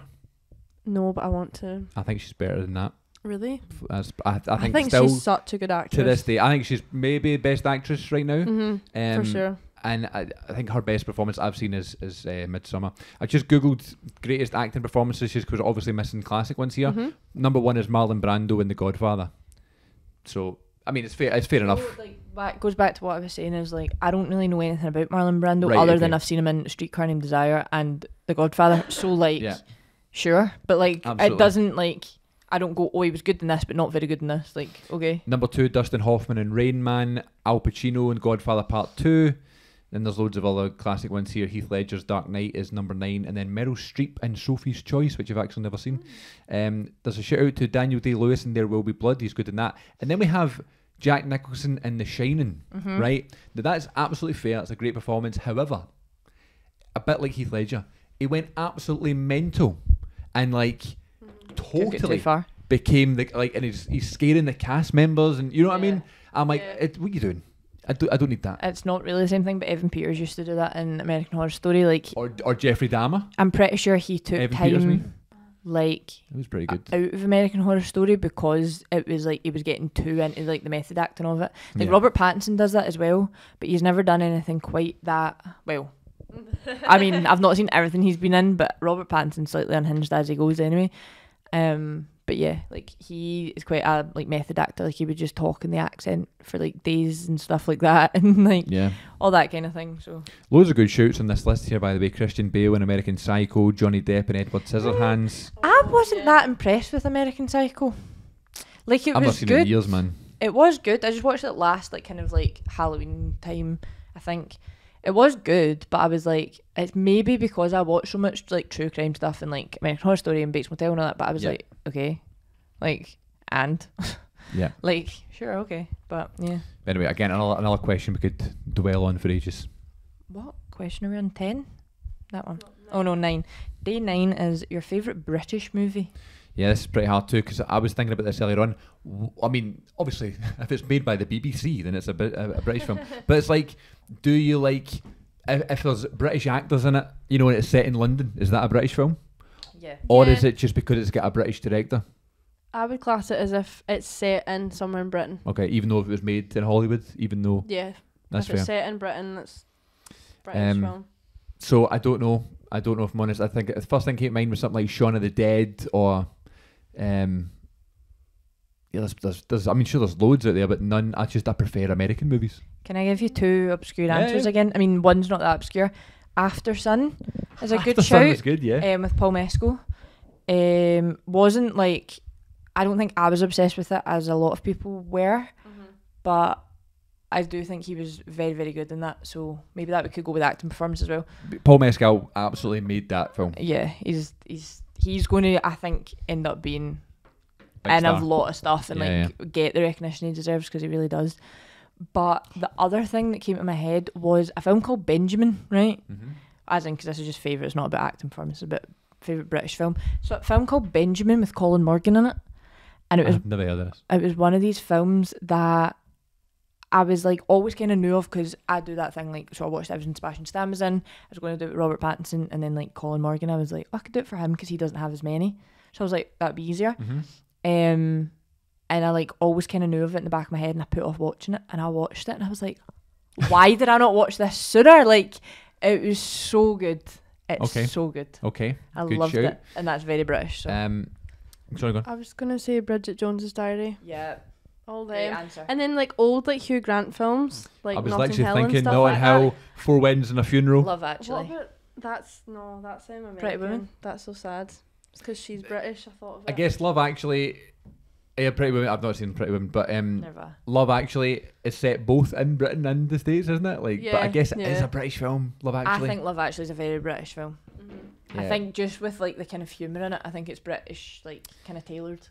No, but I want to. I think she's better than that. Really, As, I, I I think, think, still she's such a good actress. to this day, I think she's maybe the best actress right now. hmm Um, for sure. And I, I think her best performance I've seen is is uh, Midsommar. I just googled greatest acting performances just because obviously missing classic ones here. Mhm. Number one is Marlon Brando in The Godfather. So I mean, it's fair. It's fair enough. So, like, back goes back to what I was saying is like I don't really know anything about Marlon Brando Right, other than. I've seen him in Streetcar Named Desire and The Godfather. So like, Yeah. Sure, but like Absolutely. it doesn't like I don't go oh he was good in this but not very good in this. Like okay, Number two, Dustin Hoffman in Rain Man, Al Pacino in Godfather Part Two. Then there's loads of other classic ones here. Heath Ledger's Dark Knight is number nine, and then Meryl Streep in Sophie's Choice, which I've actually never seen. Um, there's a shout out to Daniel Day Lewis in There Will Be Blood. He's good in that. And then we have Jack Nicholson in The Shining. Mm-hmm. Right, now that's absolutely fair. It's a great performance. However, a bit like Heath Ledger, he went absolutely mental, and like mm-hmm. totally far. became the like, and he's he's scaring the cast members, and you know what I mean. I'm like, Yeah. it, what are you doing? I do I don't need that. It's not really the same thing, but Evan Peters used to do that in American Horror Story. Like Or or Jeffrey Dahmer. I'm pretty sure he took Evan Peters, time like It was pretty good. out of American Horror Story because it was like he was getting too into like the method acting of it. Like Yeah. Robert Pattinson does that as well, but he's never done anything quite that well. I mean, I've not seen everything he's been in, but Robert Pattinson's slightly unhinged as he goes anyway. Um, but yeah, like he is quite a like method actor. Like he would just talk in the accent for like days and stuff like that, and like Yeah. all that kind of thing. So Loads of good shoots on this list here, by the way. Christian Bale in American Psycho, Johnny Depp and Edward Scissorhands. I wasn't that impressed with American Psycho. Like it I've not was seen it in years, man. It was good. I just watched it last, like kind of like Halloween time. I think it was good, but I was like, it's maybe because I watch so much like true crime stuff and like American Horror Story and Bates Motel and all that. But I was Yeah. like, okay, like and Yeah. like sure, okay, but yeah. Anyway, again, another, another question we could dwell on for ages. What question are we on? Ten? That one? Oh no, nine. Day nine is your favorite British movie. Yeah, this is pretty hard too because I was thinking about this earlier on. I mean, obviously, if it's made by the BBC, then it's a, bit, a, a British film. But it's like, do you like if, if there's British actors in it? You know, and it's set in London. Is that a British film, Yeah. or Yeah. is it just because it's got a British director? I would class it as if it's set in somewhere in Britain. Okay, even though if it was made in Hollywood, even though Yeah, that's if it's fair. set in Britain, that's British Um, film. So I don't know. I don't know if I'm honest. I think the first thing came to mind was something like Shaun of the Dead or, um, yeah, there's, there's, there's I mean, sure, there's loads out there, but none. I just I prefer American movies. Can I give you two obscure Yeah, answers yeah. again? I mean, one's not that obscure. After Sun is a good After Sun shout. was good, yeah. um, with Paul Mescal. Um, wasn't like I don't think I was obsessed with it as a lot of people were, but I do think he was very very good in that. So maybe that we could go with acting performance as well. Paul Mescal absolutely made that film. Yeah, he's he's he's going to I think end up being In star. a lot of stuff and Yeah, like get the recognition he deserves because he really does. But the other thing that came to my head was a film called Benjamin, right? Mhm. As in, because this is just favourite, it's not about acting for me, it's about favourite British film. So a film called Benjamin with Colin Morgan in it, and it was never heard of this. it was one of these films that I was like always kind of knew of because I do that thing like so I watched everything Sebastian Stan was in. I was going to do it with Robert Pattinson and then like Colin Morgan. I was like I could do it for him because he doesn't have as many. So I was like that'd be easier. Mhm. Um, and I like always kind of knew of it in the back of my head and I put off watching it and I watched it and I was like, why did I not watch this sooner? Like it was so good. It's Okay. so good. Okay. I Good loved shout. it and that's very British. So Um, sorry, go on. I was gonna say Bridget Jones's Diary. yeah, All great them. answer. And then like old like Hugh Grant films, like I was Notting literally Hill and thinking stuff Notting like Hill, that. Four Winds and a Funeral. Love What actually. about that's no, that's um, American. Pretty Woman? That's so sad. It's because she's British. I thought of it. I guess Love Actually. Yeah, Pretty Women. I've not seen Pretty Women, but um, Never. Love Actually is set both in Britain and the States, isn't it? Like, but I Yeah, guess it is yeah. a British film. Love Actually. I think Love Actually is a very British film. Mhm. I Yeah. think just with like the kind of humour in it, I think it's British, like kind of tailored.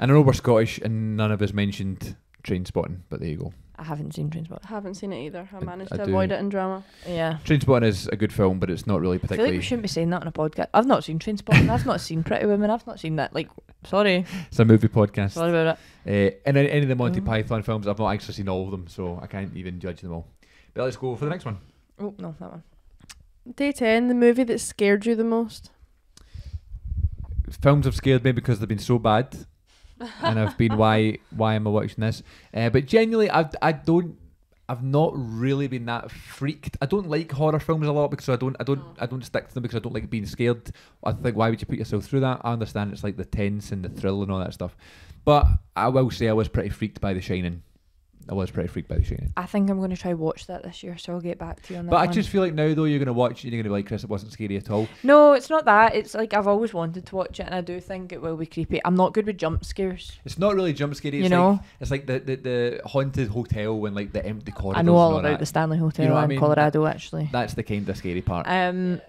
And I know we're Scottish, and none of us mentioned Trainspotting, but there you go. I haven't seen Trainspotting. I haven't seen it either. I I- managed I to do- avoid it in drama. Yeah. Trainspotting is a good film, but it's not really I feel like particularly. we shouldn't be saying that on a podcast. I've not seen Trainspotting. I've not seen Pretty Women. I've not seen that. Like, sorry, It's a movie podcast. sorry about it. Uh, and any any of the Monty Mm. Python films, I've not actually seen all of them, so I can't even judge them all. But let's go for the next one. Oh no, that one. Day ten, the movie that scared you the most. Films have scared me because they've been so bad, and I've been why why am I watching this? Uh, but genuinely, I I don't. I've not really been that freaked. I don't like horror films a lot because I don't I don't I don't stick to them because I don't like being scared. I think why would you put yourself through that? I understand it's like the tense and the thrill and all that stuff, but I will say I was pretty freaked by The Shining. I was pretty freaked by The Shining. I think I'm going to try watch that this year, so I'll get back to you on that. But I one. just feel like now though you're gonna watch it, you're gonna be like Chris. It wasn't scary at all. no, it's not that. It's like I've always wanted to watch it, and I do think it will be creepy. I'm not good with jump scares. It's not really jump scary. It's you know, like it's like the, the, the haunted hotel and like the empty corridors. I know and all about that. the Stanley Hotel know what I in mean? Colorado. Actually, That's the kind of scary part. Um,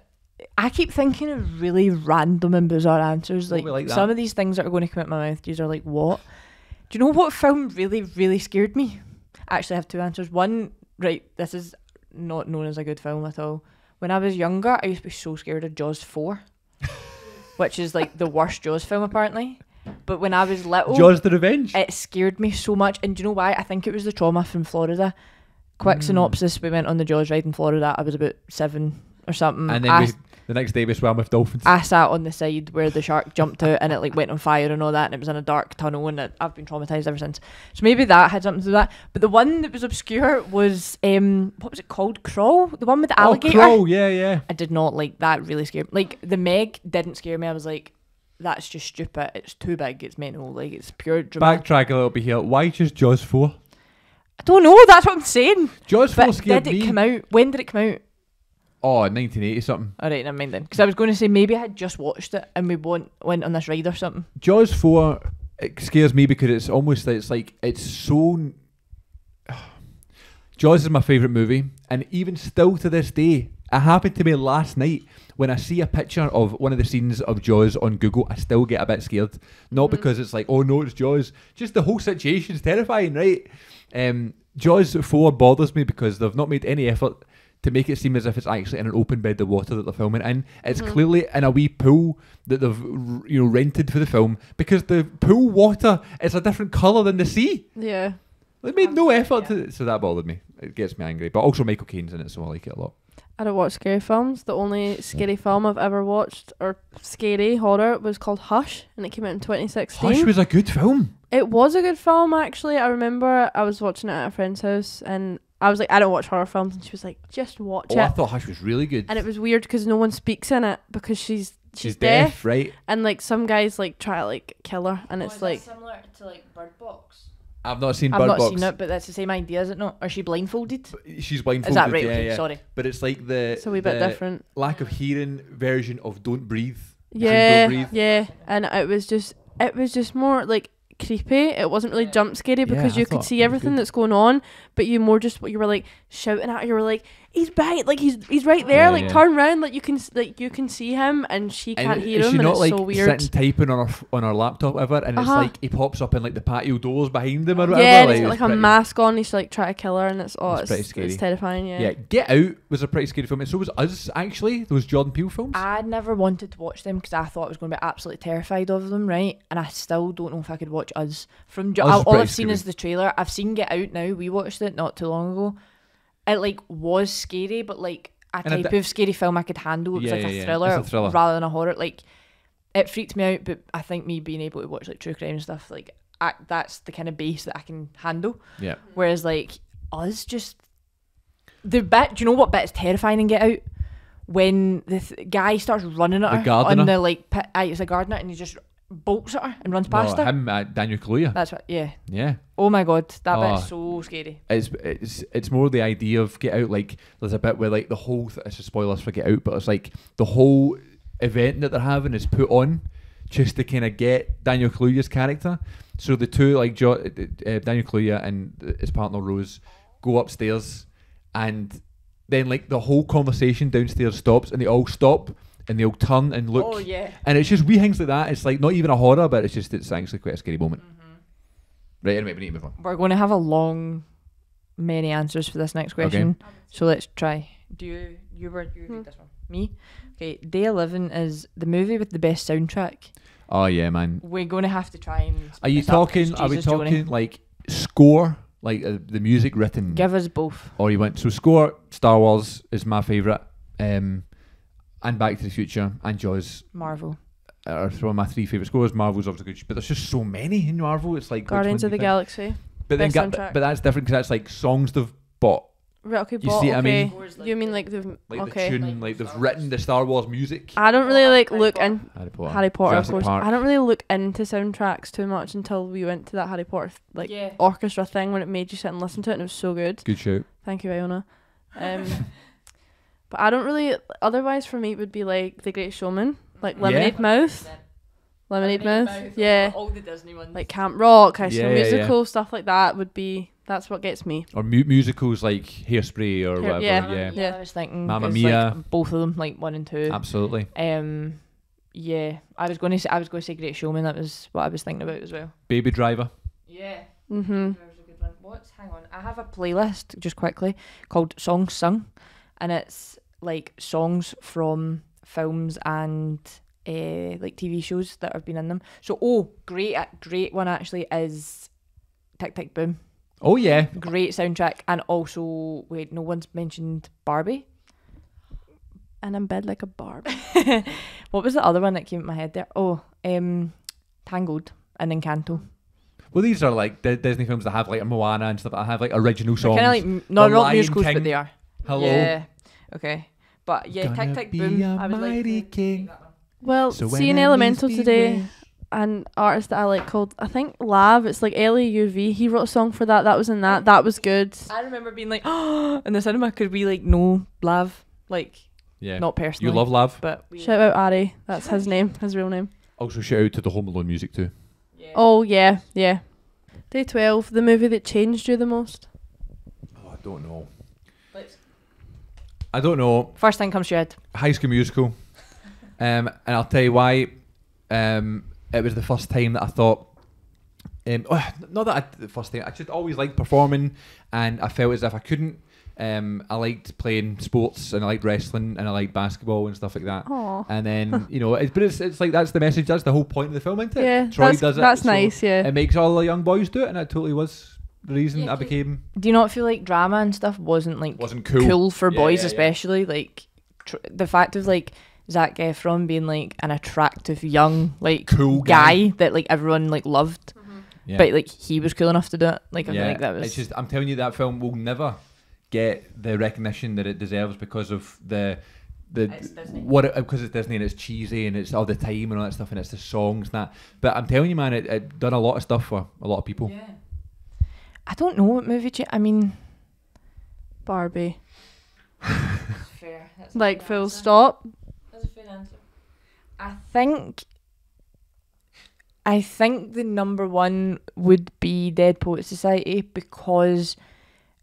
I keep thinking of really random and bizarre answers. Like, like some of these things that are going to come out my mouth, these are like, what? Do you know what film really, really scared me? I actually have two answers. One, right, this is not known as a good film at all. When I was younger, I used to be so scared of Jaws 4, which is like the worst Jaws film apparently. But when I was little, Jaws the Revenge. it scared me so much. And do you know why? I think it was the trauma from Florida. Quick Mm. synopsis: We went on the Jaws ride in Florida. I was about seven or something. and then I, we, the next day we swam with dolphins. I sat on the side where the shark jumped out and it like went on fire and all that, and it was in a dark tunnel, and it, I've been traumatized ever since. So maybe that had something to do with that. But the one that was obscure was um, what was it called? Crawl, the one with the alligator. Oh, Crow, yeah, yeah. I did not like that. Really scared. Me. Like the Meg didn't scare me. I was like, that's just stupid. It's too big. It's mental. Like it's pure drama. Backtrack a little bit here. Why just Jaws 4? I don't know. That's what I'm saying. Jaws 4 But scared did it me. come out? When did it come out? Oh, 1980 something. All right, never mind then. Because I was going to say maybe I had just watched it and we went went on this ride or something. Jaws 4 it scares me because it's almost it's like it's so Jaws is my favourite movie and even still to this day it happened to me last night when I see a picture of one of the scenes of Jaws on Google I still get a bit scared not because it's like oh no it's Jaws just the whole situation's terrifying right um, Jaws 4 bothers me because they've not made any effort to make it seem as if it's actually in an open bed of water that they're filming in. It's mm-hmm. clearly in a wee pool that they've you know rented for the film because the pool water is a different colour than the sea. Yeah. They made no effort to so that bothered me. It gets me angry. But also Michael Caine's in it, so I like it a lot. I don't watch scary films. The only scary film I've ever watched or scary horror was called Hush, and it came out in 2016. Hush was a good film. It was a good film, actually. I remember I was watching it at a friend's house, and I was like, I don't watch horror films, and she was like, just watch it. Oh, I it. thought Hush was really good. And it was weird because no one speaks in it because she's she's, She's deaf, deaf, right? and like some guys like try to like kill her, and oh, it's like similar to like Bird Box. I've not seen I've Bird not Box. seen it, but that's the same idea, is it not? Or is she blindfolded? She's blindfolded. Is that right? Yeah, okay, yeah. sorry. But it's like the it's a wee bit the different. lack of hearing version of Don't Breathe. Seen Yeah, Don't Breathe? yeah, and it was just it was just more like creepy. It wasn't really jump scary because I you thought could see everything good. that's going on, but you more just what you were like shouting at her. You were like, he's behind, like he's he's right there. Yeah, like yeah. turn around, like you can like you can see him, and she And can't hear is him, she and not it's like so weird. sitting typing on her on her laptop, ever, and it's Uh-huh. like he pops up in like the patio doors behind him or whatever. Yeah, and he's got it's like a pretty- mask on. He's like trying to kill her, and it's oh, It's it's, pretty it's, scary. terrifying. Yeah. Yeah, Get Out was a pretty scary film, and so was Us. Actually, those Jordan Peele films. I never wanted to watch them because I thought I was going to be absolutely terrified of them, right? And I still don't know if I could watch Us. From jo- Us is all I've seen is the trailer. I've seen Get Out now. We watched it not too long ago. It like was scary, but like a And type d- of scary film I could handle. It was Yeah, like a yeah. Thriller, a thriller. rather than a horror. Like it freaked me out, but I think me being able to watch like true crime and stuff like I, that's the kind of base that I can handle. yeah, Whereas like us just the bit. Do you know what bit is terrifying in Get Out? When the th- guy starts running at The her gardener? on the like pit, aye, it's a gardener and he just bolts at her and runs past no, her. him, uh, Daniel Kaluuya. That's right. Yeah. yeah, Oh my god, that Oh. bit's so scary. it's it's it's more the idea of Get Out. Like there's a bit where like the whole th- it's a spoilers for Get Out, but it's like the whole event that they're having is put on just to kind of get Daniel Kaluuya's character. So the two like jo- uh, Daniel Kaluuya and his partner Rose go upstairs, and then like the whole conversation downstairs stops, and they all stop and they all turn and look. Oh yeah. And it's just wee things like that. It's like not even a horror, but it's just it's actually quite a scary moment. Right, anyway, we need to move on. We're going to have a long, many answers for this next question. So let's try. Do you you were you Hmm. read this one? Me. Okay. Day eleven is the movie with the best soundtrack. Oh yeah, man. We're going to have to try and. Are you speed this up 'cause talking? Are we Jesus, Joni. talking like score, like uh, the music written, Give us both. or you went so score? Star Wars is my favorite, um, and Back to the Future and Jaws Marvel. are some of my three favorite scores. Marvel's obviously good, but there's just so many in Marvel. It's like Guardians of the think? Galaxy. But then, best ga- soundtrack. but that's different because that's like songs they've bought, Right, okay, You but see what I okay. mean? You mean like the like okay? the tune, like they've written the Star Wars music. I don't really like Harry look Potter. in Harry Potter, Harry Potter, Jurassic of course. Park. I don't really look into soundtracks too much until we went to that Harry Potter like yeah. orchestra thing when it made you sit and listen to it, and it was so good. Good show. Thank you, Iona. Um, but I don't really. Otherwise, for me, it would be like The Great Showman, like Yeah. Lemonade Mouth, Lemonade, Mouth. Yeah, All the Disney ones. like Camp Rock, High School Yeah, yeah, yeah. Musical, stuff like that would be. That's what gets me. Or mu- musicals like Hairspray or Hair- whatever. yeah. yeah. yeah. I was thinking. Mamma 'cause, Mia. Like, both of them, like one and two. Absolutely. Um, yeah. I was going to say. I was going to say Great Showman. That was what I was thinking about as well. Baby Driver. Yeah. Mm-hmm. There's a good one. What's hang on? I have a playlist just quickly called Songs Sung, and it's like songs from films and uh, like TV shows that have been in them. So oh, great, great one actually is Tick Tick Boom. Oh yeah. Great soundtrack, and also wait, no one's mentioned Barbie. And I'm bed like a barb. what was the other one that came to my head there? Oh, um, Tangled and Encanto. Well, these are like D- Disney films that have like a Moana and stuff that have like original songs. kind of like m- no, The not Lion musicals, King. but they are. Hello. Yeah. Okay. But yeah, Gonna Tick Tick be Boom. a I would like mighty to king. that one. Well, So seeing Elemental today, beware. an artist that I like called I think Lauv. It's like L A U V. He wrote a song for that. That was in that. That was good. I remember being like, oh, in the cinema, could we like no lav, like Yeah. not personally. you love love. but we, Shout out Ari. That's his name. His real name. Also shout out to the Home Alone music too. yeah. Oh yeah, yeah. Day twelve, the movie that changed you the most. Oh, I don't know. I don't know. First thing comes to your head. High School Musical. Um, and I'll tell you why. Um, it was the first time that I thought. Um, oh, not that I, the first time. I just always liked performing, and I felt as if I couldn't. Um, I liked playing sports, and I liked wrestling, and I liked basketball and stuff like that. Oh. And then you know, it's, but it's it's like that's the message. That's the whole point of the film, isn't it? Yeah, Troy that's, does it. that's so nice. Yeah. It makes all the young boys do it, and that totally was reason Yeah, I 'cause- became Do you not feel like drama and stuff wasn't like wasn't cool, cool. for Yeah, boys, yeah, yeah. especially like tr- the fact of like Zac Efron being like an attractive young like Cool guy, that like everyone like loved, mm-hmm. Yeah. but like he was cool enough to do it. Like I feel yeah, like that was it's just I'm telling you that film will never get the recognition that it deserves because of the the It's Disney. what it, because it's Disney and it's cheesy and it's all the time and all that stuff and it's the songs and that. But I'm telling you, man, it, it done a lot of stuff for a lot of people. Yeah. I don't know what movie. Cha- I mean, Barbie. fair. That's Like full stop. That's a fair answer. I think. I think the number one would be Dead Poet Society because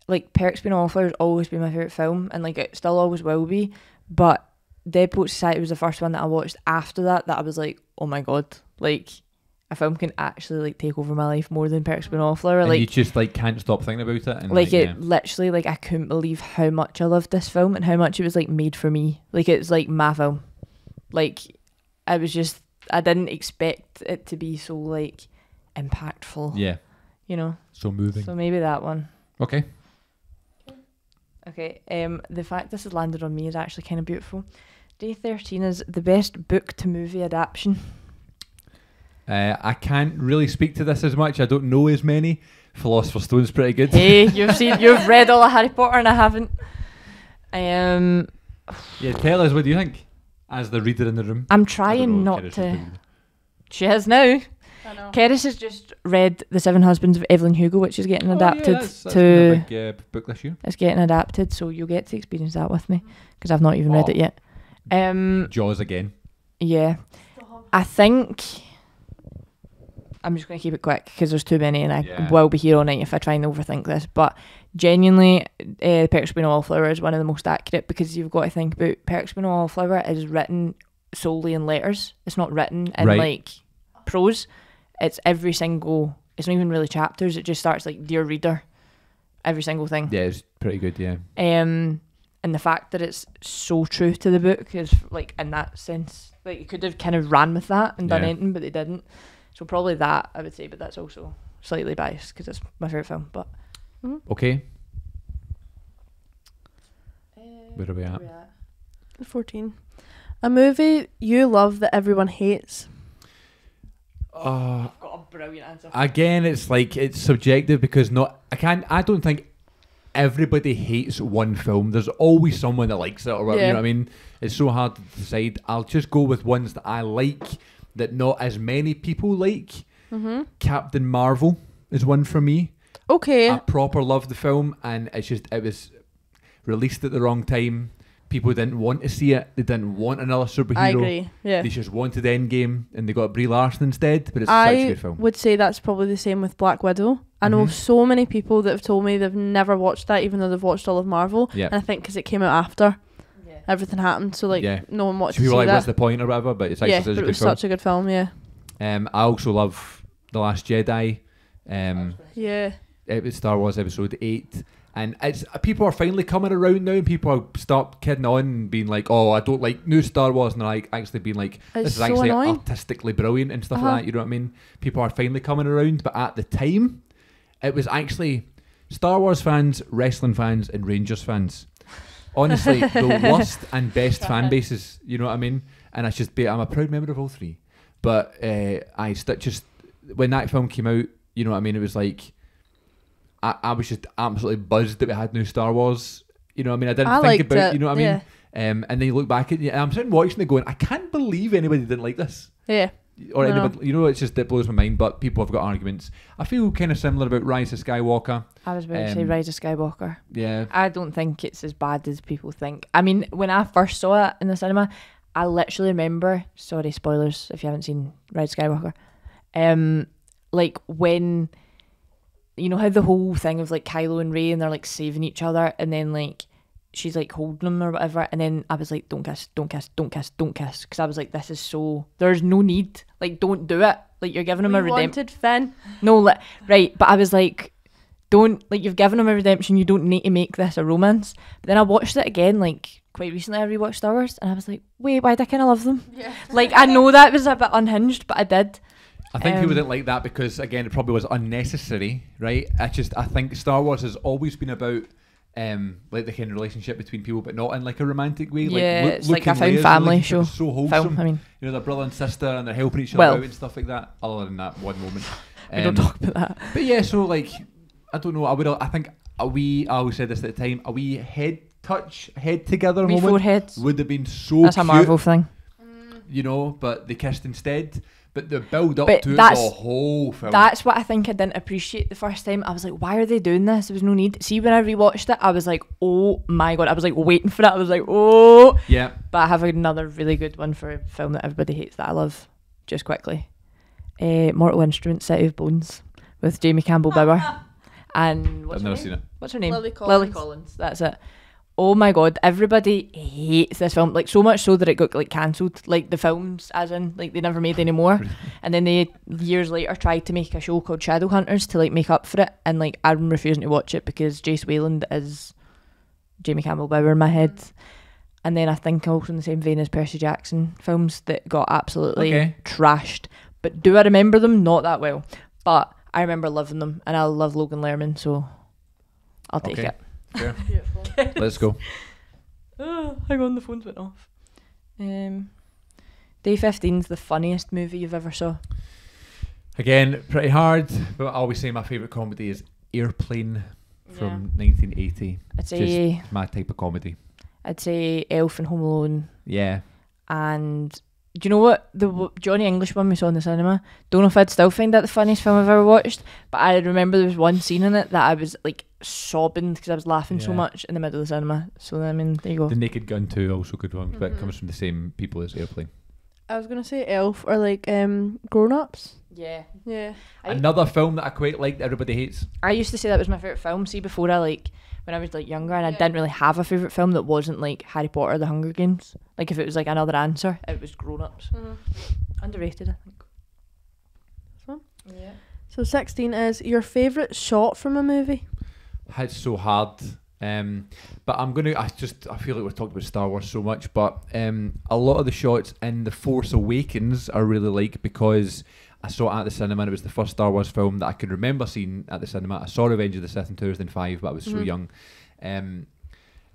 like Perks being a Wallflower has always been my favorite film, and like it still always will be. But Dead Poet Society was the first one that I watched after that. That I was like, oh my god, like a film can actually like take over my life more than Perks of being a Wallflower. and Like you just like can't stop thinking about it. And, like like, it yeah. literally like I couldn't believe how much I loved this film and how much it was like made for me. Like it's like my film. Like I was just I didn't expect it to be so like impactful. yeah, You know. so moving. So maybe that one. okay, Okay. Um the fact this has landed on me is actually kind of beautiful. Day thirteen is the best book to movie adaptation. Uh, I can't really speak to this as much. I don't know as many. Philosopher's Stone's pretty good. hey, you've seen you've read all of Harry Potter and I haven't. Um Yeah, tell us what do you think as the reader in the room. I'm trying not Cerys to the- She has now. I know. Cerys has just read The Seven Husbands of Evelyn Hugo, which is getting Oh, yeah, adapted that's- that's to. a big, uh, book this year. It's getting adapted, so you'll get to experience that with me because I've not even read Oh. it yet. Um, Jaws again. yeah, I think I'm just going to keep it quick because there's too many, and I Yeah. will be here all night if I try and overthink this. But genuinely, uh, Being a Wallflower is one of the most accurate because you've got to think about Perks of Being a Wallflower is written solely in letters. It's not written in Right. like prose. It's every single. It's not even really chapters. It just starts like dear reader, every single thing. Yeah, it's pretty good. Yeah. Um, and the fact that it's so true to the book is like in that sense, like you could have kind of ran with that and done Yeah. anything, but they didn't. So probably that I would say, but that's also slightly biased because it's my favorite film. But Okay. Where are we at? Fourteen. A movie you love that everyone hates. Uh, I've got a brilliant answer. again, it's like it's subjective because not. I can't. I don't think everybody hates one film. There's always someone that likes it, or whatever. You know what I mean? It's so hard to decide. I'll just go with ones that I like that not as many people like. Mm-hmm. Captain Marvel is one for me. Okay. I proper loved the film, and it's just it was released at the wrong time. People didn't want to see it. They didn't want another superhero. I agree. Yeah. They just wanted Endgame, and they got Brie Larson instead. But it's such a I good film. would say that's probably the same with Black Widow. I know Mhm. so many people that have told me they've never watched that, even though they've watched all of Marvel. Yeah. And I think because it came out after. Everything happened, so like Yeah. no one watched So people to are see like, what's the point or whatever? But it's actually yeah, such but a it good was film. such a good film. Yeah. Um, I also love The Last Jedi. Um, Yeah. it was Star Wars Episode Eight, and it's uh, people are finally coming around now, and people are stop kidding on and being like, "Oh, I don't like new Star Wars," and they're like actually being like, "This It's is so actually annoying. artistically brilliant and stuff Uh-huh. like that." You know what I mean? People are finally coming around, but at the time, it was actually Star Wars fans, wrestling fans, and Rangers fans. Honestly, the worst and best fan bases. You know what I mean? And I just be, I'm a proud member of all three. But uh, I st- just when that film came out, you know what I mean? It was like I, I was just absolutely buzzed that we had new Star Wars. You know what I mean? I didn't I think about it. you know what I yeah. mean? Um, and then you look back at it, and I'm sitting watching it going, I can't believe anybody didn't like this. Yeah. Or No. anybody, you know, it's just it blows my mind. But people have got arguments. I feel kind of similar about Rise of Skywalker. I was about to say Um, Rise of Skywalker. Yeah, I don't think it's as bad as people think. I mean, when I first saw it in the cinema, I literally remember. Sorry, spoilers if you haven't seen Rise of Skywalker. Um, like when, you know how the whole thing of like Kylo and Rey and they're like saving each other, and then like she's like holding him or whatever, and then I was like, don't kiss, don't kiss, don't kiss, don't kiss, because I was like, this is so. There's no need. Like, don't do it. Like you're giving him we a redemption. wanted Finn. No, li- right, but I was like, don't like you've given him a redemption. You don't need to make this a romance. But then I watched it again, like quite recently. I rewatched Star Wars, and I was like, wait, why do I kind of love them? Yeah. Like I know that was a bit unhinged, but I did. I think people Um, didn't like that because again, it probably was unnecessary, right? I just I think Star Wars has always been about. Um, like the kind of relationship between people, but not in like a romantic way. Like, Yeah, Luke- it's like a found family show. So wholesome. Film. I mean, you know, they're brother and sister, and they're helping each other Well- out and stuff like that. Other than that one moment, we don't Um, talk about that. But yeah, so like, I don't know. I would. I think are we. I always said this at the time. Are we head touch head together We moment foreheads. would have been so. That's a Marvel thing. You know. But they kissed instead. But the build up But to it, the whole film. That's what I think I didn't appreciate the first time. I was like, why are they doing this? There was no need. See, when I rewatched it, I was like, oh my god. I was like waiting for it. I was like, oh. yeah. But I have another really good one for a film that everybody hates that I love. Just quickly, uh, Mortal Instruments: City of Bones with Jamie Campbell Bower. and what's I've her never name? seen it. What's her name? Lily Lily Collins. Collins. That's it. Oh my god, everybody hates this film. Like so much so that it got like cancelled. Like the films, as in like they never made any more. and then they years later tried to make a show called Shadowhunters to like make up for it. And like I'm refusing to watch it because Jace Wayland is Jamie Campbell Bower in my head. Mm-hmm. And then I think also in the same vein as Percy Jackson films that got absolutely Okay. trashed. But do I remember them? Not that well. But I remember loving them, and I love Logan Lerman, so I'll take Okay. it. Fair. Beautiful. Let's go. Oh, hang on, the phone's went off. Um, Day 15's the funniest movie you've ever saw. Again, pretty hard, but I always say my favourite comedy is Airplane from 1980. I'd say My type of comedy. I'd say Elf and Home Alone, Yeah. and do you know what the Johnny English one we saw in the cinema? Don't know if I'd still find that the funniest film I've ever watched, but I remember there was one scene in it that I was like sobbing because I was laughing so Yeah. much in the middle of the cinema. So I mean, there you go. The Naked Gun 2, also good one, but it Mhm. comes from the same people as Airplane. I was gonna say Elf or like um Grown Ups. Yeah, Yeah. I- Another film that I quite liked, everybody hates. I used to say that was my favorite film. See, before I like when I was like younger, and I didn't really have a favorite film that wasn't like Harry Potter, or The Hunger Games. Like if it was like another answer, it was Grown Ups. Underrated, I think. This one? Yeah. So sixteen is your favorite shot from a movie. It's so hard. Um, but I'm gonna. I just. I feel like we've talked about Star Wars so much, but um, a lot of the shots in the Force Awakens I really like because I saw it at the cinema and it was the first Star Wars film that I can remember seeing at the cinema. I saw Revenge of the Sith in 2005, but I was so Mhm. young. Um,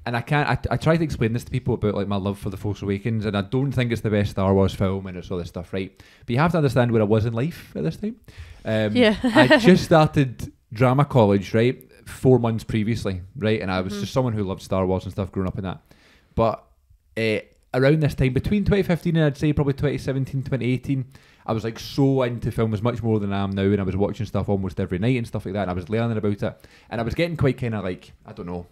and I can't. I, I try to explain this to people about like my love for the Force Awakens, and I don't think it's the best Star Wars film, and it's all this stuff, right? But you have to understand where I was in life at this time. Um, Yeah. I just started drama college, right? Four months previously, right? And I was Mhm. just someone who loved Star Wars and stuff growing up in that. But uh, around this time, between 2015 and I'd say probably 2017, 2018, I was like so into films much more than I am now. And I was watching stuff almost every night and stuff like that. And I was learning about it. And I was getting quite kind of like, I don't know.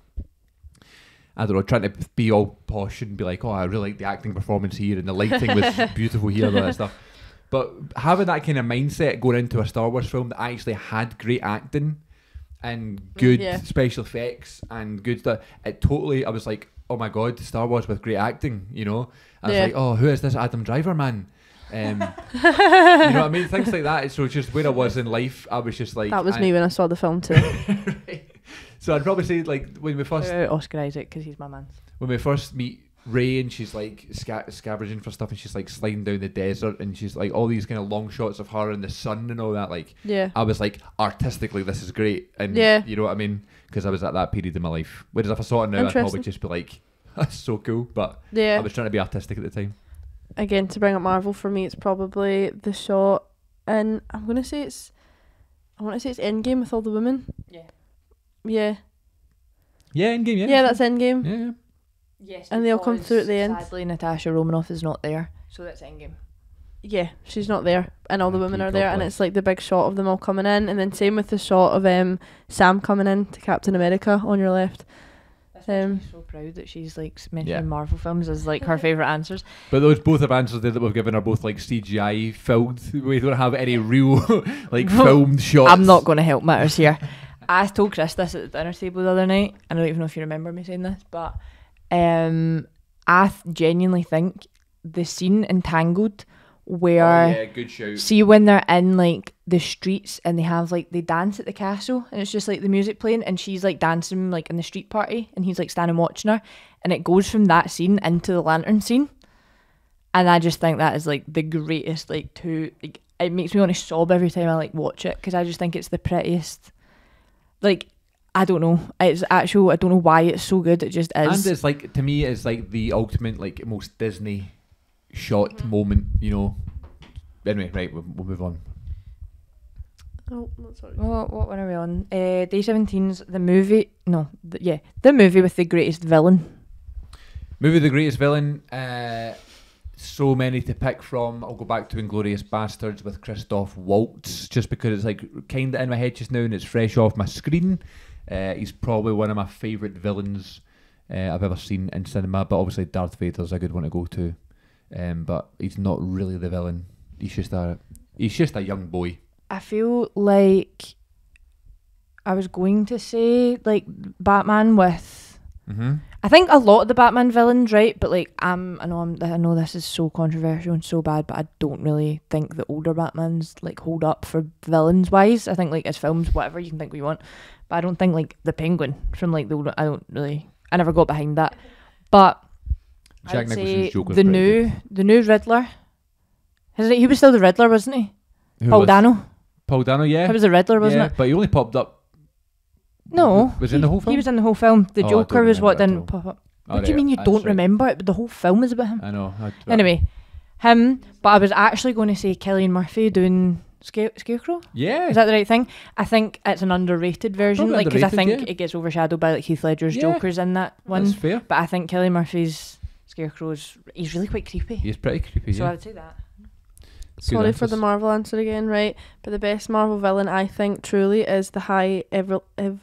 I don't know, trying to be all posh and be like, oh, I really like the acting performance here and the lighting was beautiful here and all that stuff. But having that kind of mindset going into a Star Wars film that actually had great acting and good Yeah. special effects and good stuff, it totally, I was like, oh my god, Star Wars with great acting, you know? I was Yeah. like, oh, who is this Adam Driver man? Um, you know what I mean? Things like that. So just where I was in life, I was just like, that was I- me when I saw the film too. Right. So I'd probably say like when we first out Oscar Isaac because he's my man. when we first meet Rey and she's like sca- scavenging for stuff and she's like sliding down the desert and she's like all these kind of long shots of her in the sun and all that like yeah. I was like artistically this is great and Yeah. you know what I mean because I was at that period in my life whereas if I saw it now I'd probably just be like that's so cool but yeah, I was trying to be artistic at the time Again, to bring up Marvel for me, it's probably the shot, and I'm gonna say it's. I want to say it's Endgame with all the women. Yeah. Yeah. yeah Endgame. yeah Yeah, that's Endgame. yeah, yeah. Yes. And they all come through at the end. Sadly, Natasha Romanoff is not there, so that's Endgame. Yeah, she's not there, and all the women are there, and it's like the big shot of them all coming in, and then same with the shot of um Sam coming in to Captain America on your left. That's Um, me so proud that she's like mentioning Yeah. Marvel films as like her favorite answers. but those both of answers there that we've given are both like CGI filled we don't have any real like filmed shots I'm not going to help matters here. I told Chris this at the dinner table the other night. I don't even know if you remember me saying this, but um, I th- genuinely think the scene in Tangled oh, where yeah see when they're in like the streets and they have like they dance at the castle and it's just like the music playing and she's like dancing like in the street party and he's like standing watching her and it goes from that scene into the lantern scene. And I just think that is like the greatest like two like it makes me want to sob every time I like watch it because I just think it's the prettiest. Like I don't know. It's actual I don't know why it's so good. It just is. And it's like to me it's like the ultimate like most Disney shot mm-hmm. moment you know. Anyway right we'll, we'll move on Oh, no, sorry. What, what one are we on? Uh, Day 17's the movie. No, th- yeah, the movie with the greatest villain. movie the greatest villain uh so many to pick from I'll go back to Inglourious Basterds with Christoph Waltz just because it's like kind of in my head just now and it's fresh off my screen uh, he's probably one of my favourite villains uh, I've ever seen in cinema but obviously Darth Vader's a good one to go to um, but he's not really the villain he's just a he's just a young boy I feel like I was going to say like Batman with. Mm-hmm. I think a lot of the Batman villains, right? But like, um, I know I'm, I know this is so controversial and so bad, but I don't really think the older Batmans like hold up for villains wise. I think like as films, whatever you can think we want, but I don't think like the Penguin from like the older. I don't really. I never got behind that, but Jack I'd Nicholson's the new the new Riddler. Isn't it? He was still the Riddler, wasn't he? Who Paul was- Dano. Paul Dano, yeah. He was the Riddler, wasn't yeah, it? but he only popped up. No, Was he in the whole film? He was in the whole film. The Oh, Joker was what didn't pop up. Oh, what do you mean you don't right. remember it? But the whole film is about him. I know. I, Anyway, him. But I was actually going to say Cillian Murphy doing Scare- Scarecrow. yeah. Is that the right thing? I think it's an underrated version, Probably like because I think yeah. it gets overshadowed by like Heath Ledger's Yeah, Joker's in that one. That's fair. But I think Cillian Murphy's Scarecrow's he's really quite creepy. He's pretty creepy. So I would say that. Sorry for the. Marvel answer again, right? But the best Marvel villain, I think, truly is the High Evol- ev-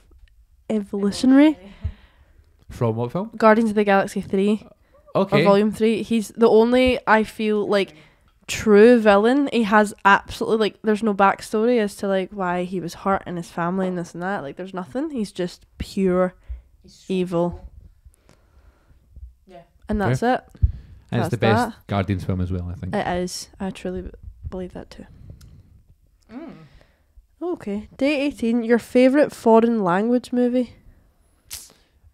Evolutionary From what film? Guardians of the Galaxy three Okay. or Volume three. He's the only I feel like true villain. He has absolutely like there's no backstory as to like why he was hurt and his family and this and that. Like there's nothing. He's just pure evil. Yeah. And that's it. and it's the that's best Guardians film as well, I think. It is. I truly b- believe that too. Mm. Okay. Day 18. Your favourite foreign language movie?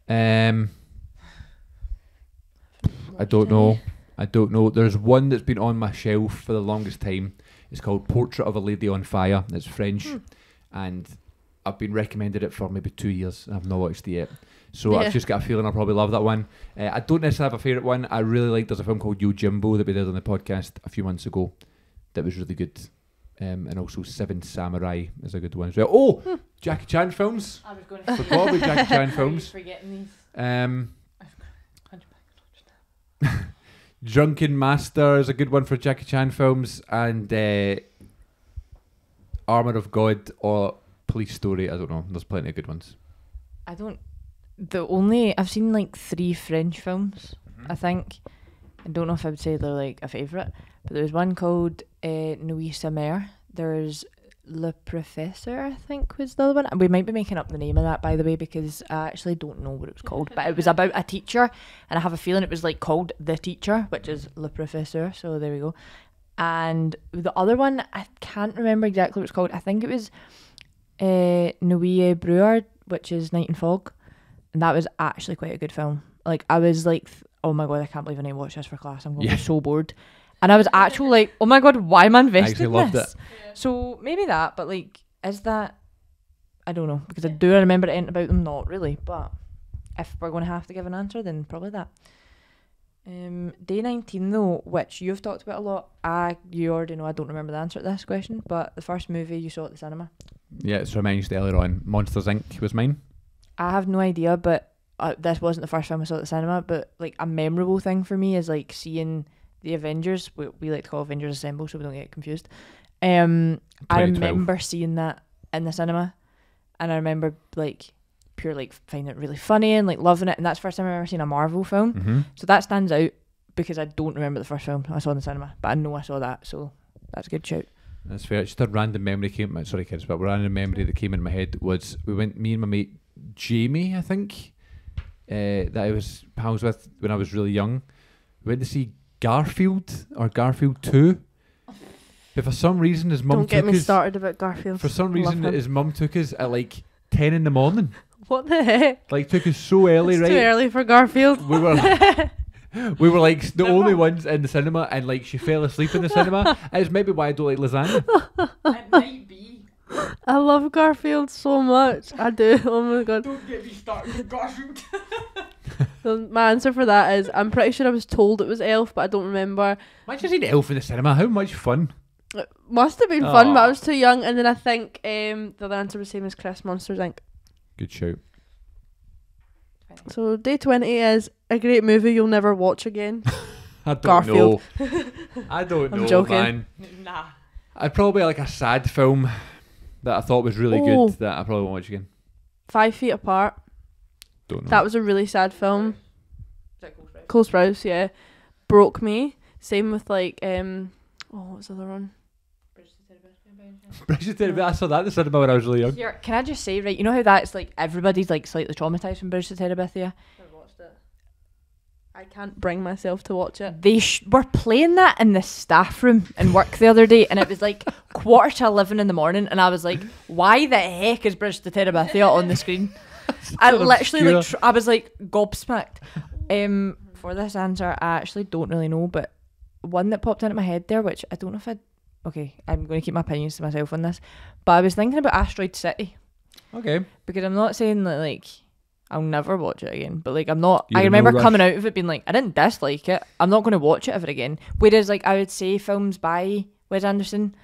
Um, I don't know. I don't know. There's one that's been on my shelf for the longest time. It's called Portrait of a Lady on Fire. It's French, Hmm. and I've been recommended it for maybe two years, I've not watched it yet. So Yeah. I've just got a feeling I'll probably love that one. Uh, I don't necessarily have a favourite one. I really like. There's a film called Yojimbo that we did on the podcast a few months ago. That was really good. Um, and also Seven Samurai is a good one as well. Oh, Hmm. Jackie Chan films. I was going Forgot about Jackie Chan films. Forgetting these. Um, Drunken Master is a good one for Jackie Chan films, and uh, Armor of God or Police Story. I don't know. There's plenty of good ones. I don't. The only I've seen like three French films. I think. I don't know if I would say they're like a favorite, but there's one called uh, Nuit sa Mère. There's Le Professeur, I think was the other one. And We might be making up the name of that, by the way, because I actually don't know what it was called. But it was about a teacher, and I have a feeling it was like called The Teacher, which is Le Professeur. So there we go. And the other one, I can't remember exactly what it's called. I think it was uh, Nuit Bruard, which is Night and Fog, and that was actually quite a good film. Like I was like, oh my god, I can't believe I need to watch this for class. I'm going to Yeah. be so bored. And I was actually like, oh my god, why am I invested actually in loved this? So maybe that, but like, is that? I don't know because I do remember anything about them. Not really, but if we're going to have to give an answer, then probably that. Um, day nineteen though, which you've talked about a lot. I you already know I don't remember the answer to this question, but the first movie you saw at the cinema. Yeah, it's reminds earlier on. Monsters Inc. was mine. I have no idea, but uh, this wasn't the first time I saw it at the cinema. But like a memorable thing for me is like seeing the Avengers. We, we like to call Avengers Assemble, so we don't get confused. Um, I 2012. remember seeing that in the cinema, and I remember like pure like finding it really funny and like loving it. And that's the first time I've ever seen a Marvel film. Mm-hmm. So that stands out because I don't remember the first film I saw in the cinema, but I know I saw that, so that's a good shout. That's fair. Just a random memory came. Sorry, kids, but a random memory that came in my head was we went. Me and my mate Jamie, I think, uh, that I was pals with when I was really young. We went to see Garfield or Garfield Two. But for some reason, his mum Don't get me us. started about Garfield. For some reason, his mum took us at like ten in the morning. What the heck? Like took us so early, it's right? too early for Garfield. we were we were like the only ones in the cinema and like she fell asleep in the cinema it's maybe why i don't like lasagna it might be. I love Garfield so much. I do. Oh my god. Don't get me started with Garfield. So my answer for that is I'm pretty sure I was told it was Elf, but I don't remember. imagine seeing elf in the cinema how much fun It must have been fun, but I was too young. And then I think um, the other answer was the same as Chris Monsters Inc. good shout So day twenty is a great movie you'll never watch again. i don't Garfield. know i don't I'm know joking. man Nah. i'd probably like a sad film that i thought was really Oh. good that i probably won't watch again Five Feet Apart. Don't know That was a really sad film. Is that Cole Sprouse? Cole Sprouse, yeah, broke me. Same with like um, oh, what's the other one? Bridges to Teddy Bear's Bridget Teddy, I saw that in the cinema when I was really young. Here, can I just say, right? You know how that's like everybody's like slightly traumatized from Bridge to Terabithia? I watched it. I can't bring myself to watch it. They sh- were playing that in the staff room in work the other day, and it was like quarter to eleven in the morning, and I was like, "Why the heck is Bridge to Terabithia on the screen?" I literally like tr- I was like gobsmacked. Um, for this answer, I actually don't really know, but one that popped into my head there, which I don't know if I. Okay, I'm going to keep my opinions to myself on this, but I was thinking about Asteroid City Okay. because I'm not saying that like I'll never watch it again, but like I'm not. You're I in no remember coming out of it being like I didn't dislike it. I'm not going to watch it ever again. Whereas like I would say films by Wes Anderson,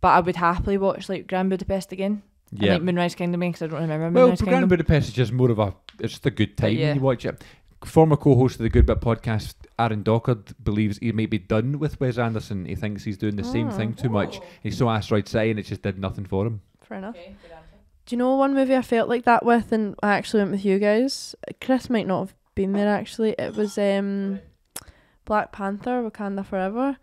but I would happily watch like Grand Budapest again. And Yeah. like Moonrise Kingdom me because I don't remember Well, Moonrise Grand Kingdom. Budapest is just more of a. It's just a good time yeah. when you watch it. Former co-host of the Good Bit podcast, Aaron Dockard, believes he may be done with Wes Anderson. He thinks he's doing the same Oh. thing too much. He saw Asteroid City and it just did nothing for him. Fair enough. Do you know one movie I felt like that with, and I actually went with you guys? Chris might not have been there actually. It was um, Black Panther: Wakanda Forever.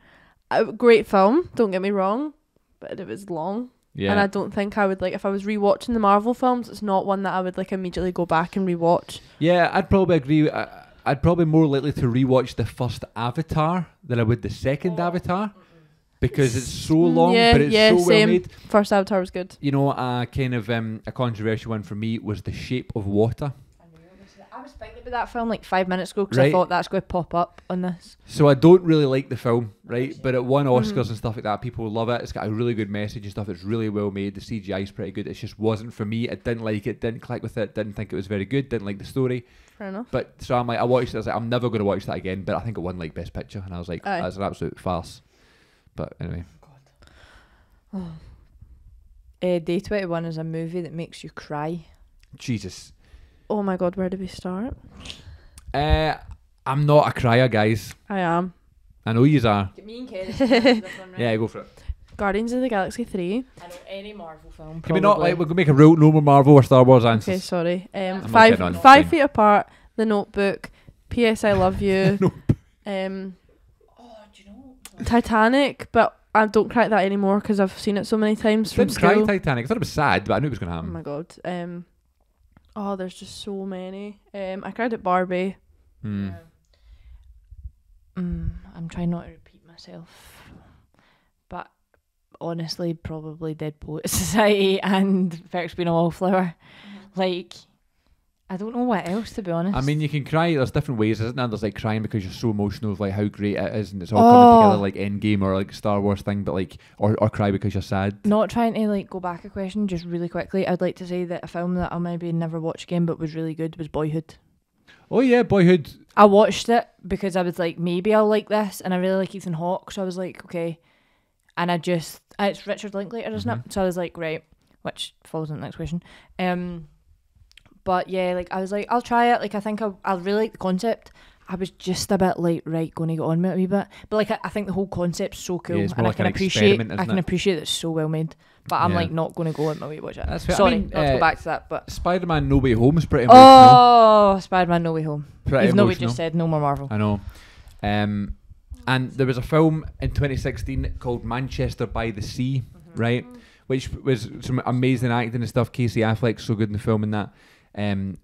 A great film. Don't get me wrong, but it was long, Yeah. and I don't think I would like if I was rewatching the Marvel films. It's not one that I would like immediately go back and rewatch. Yeah, I'd probably agree. I, I'd probably more likely to rewatch the first Avatar than I would the second Avatar because it's so Mm, long, yeah, but it's yeah, so well same. made. First Avatar was good. You know, a kind of um, a controversial one for me was The Shape of Water. I was thinking about that film like five minutes ago because I thought that's going to pop up on this. So I don't really like the film, right? But it won Oscars Mhm. and stuff like that. People love it. It's got a really good message and stuff. It's really well made. The CGI is pretty good. It just wasn't for me. I didn't like it. Didn't click with it. Didn't think it was very good. Didn't like the story. Fair enough. But so I'm like, I watched it. I was like, I'm never going to watch that again. But I think it won like Best Picture, and I was like, Aye. that's an absolute farce. But anyway, Uh, Day Twenty One is a movie that makes you cry. Jesus. Oh my god, where do we start? Uh, I'm not a crier, guys. I am. I know yous are. Me and Cerys. Yeah, go for it. Guardians of the Galaxy three. I know any Marvel film. Can we not like we're gonna make a rule? No more Marvel or Star Wars answers. Okay, sorry. Um, not five getting on. five feet apart. The Notebook. P.S. I love you. Nope. Um, Oh, do you know? Titanic, but I don't cry at that anymore because I've seen it so many times from Didn't cry school. Titanic. I thought it was sad, but I knew it was gonna oh happen. my god. Um, oh, there's just so many. Um, I cried at Barbie. Hmm. Mm, I'm trying not to repeat myself, but honestly, probably Dead Poet Society and Perks Being a Wallflower. Like, I don't know what else to be honest. I mean, you can cry. There's different ways, isn't there? There's like crying because you're so emotional of like how great it is, and it's all coming together Oh. like Endgame or like Star Wars thing. But like, or or cry because you're sad. not trying to like go back a question, just really quickly. I'd like to say that a film that I'll maybe never watch again, but was really good, was Boyhood. Oh yeah, Boyhood. I watched it because I was like, maybe I'll like this, and I really like Ethan Hawke, so I was like, okay. And I just, it's Richard Linklater, isn't Mhm. it? So I was like, right, which follows on the next question. Um, but yeah, like I was like, I'll try it. Like I think I'll, I'll really like the concept. I was just a bit like, right, going to get on with it a wee bit. But like, I, I think the whole concept's so cool, it's and more I like can an appreciate, experiment, I isn't can it? appreciate that it's so well made. But I'm Yeah. like not going to go on my way watch it. That's fair. I Sorry, mean, not to uh, go back to that, but Spider-Man: No Way Home is pretty emotional. oh, Spider-Man: No Way Home. pretty Even though we emotional. just said no more Marvel. I know. Um, and there was a film in 2016 called Manchester by the Sea, Mm-hmm. right? Which was some amazing acting and stuff. Casey Affleck's so good in the film and that. Um,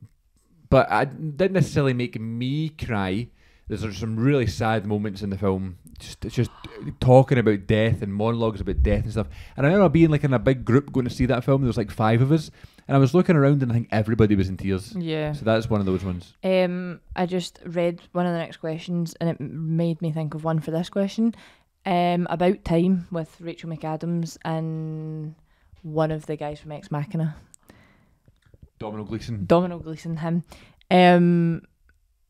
but I didn't necessarily make me cry. There's some really sad moments in the film. Just, it's just talking about death and monologues about death and stuff. And I remember being like in a big group going to see that film. There was like five of us, and I was looking around and I think everybody was in tears. Yeah. So that's one of those ones. Um, I just read one of the next questions, and it made me think of one for this question. Um, about time with Rachel McAdams and one of the guys from Ex Machina, Domhnall Gleeson. Domhnall Gleeson, him. Um,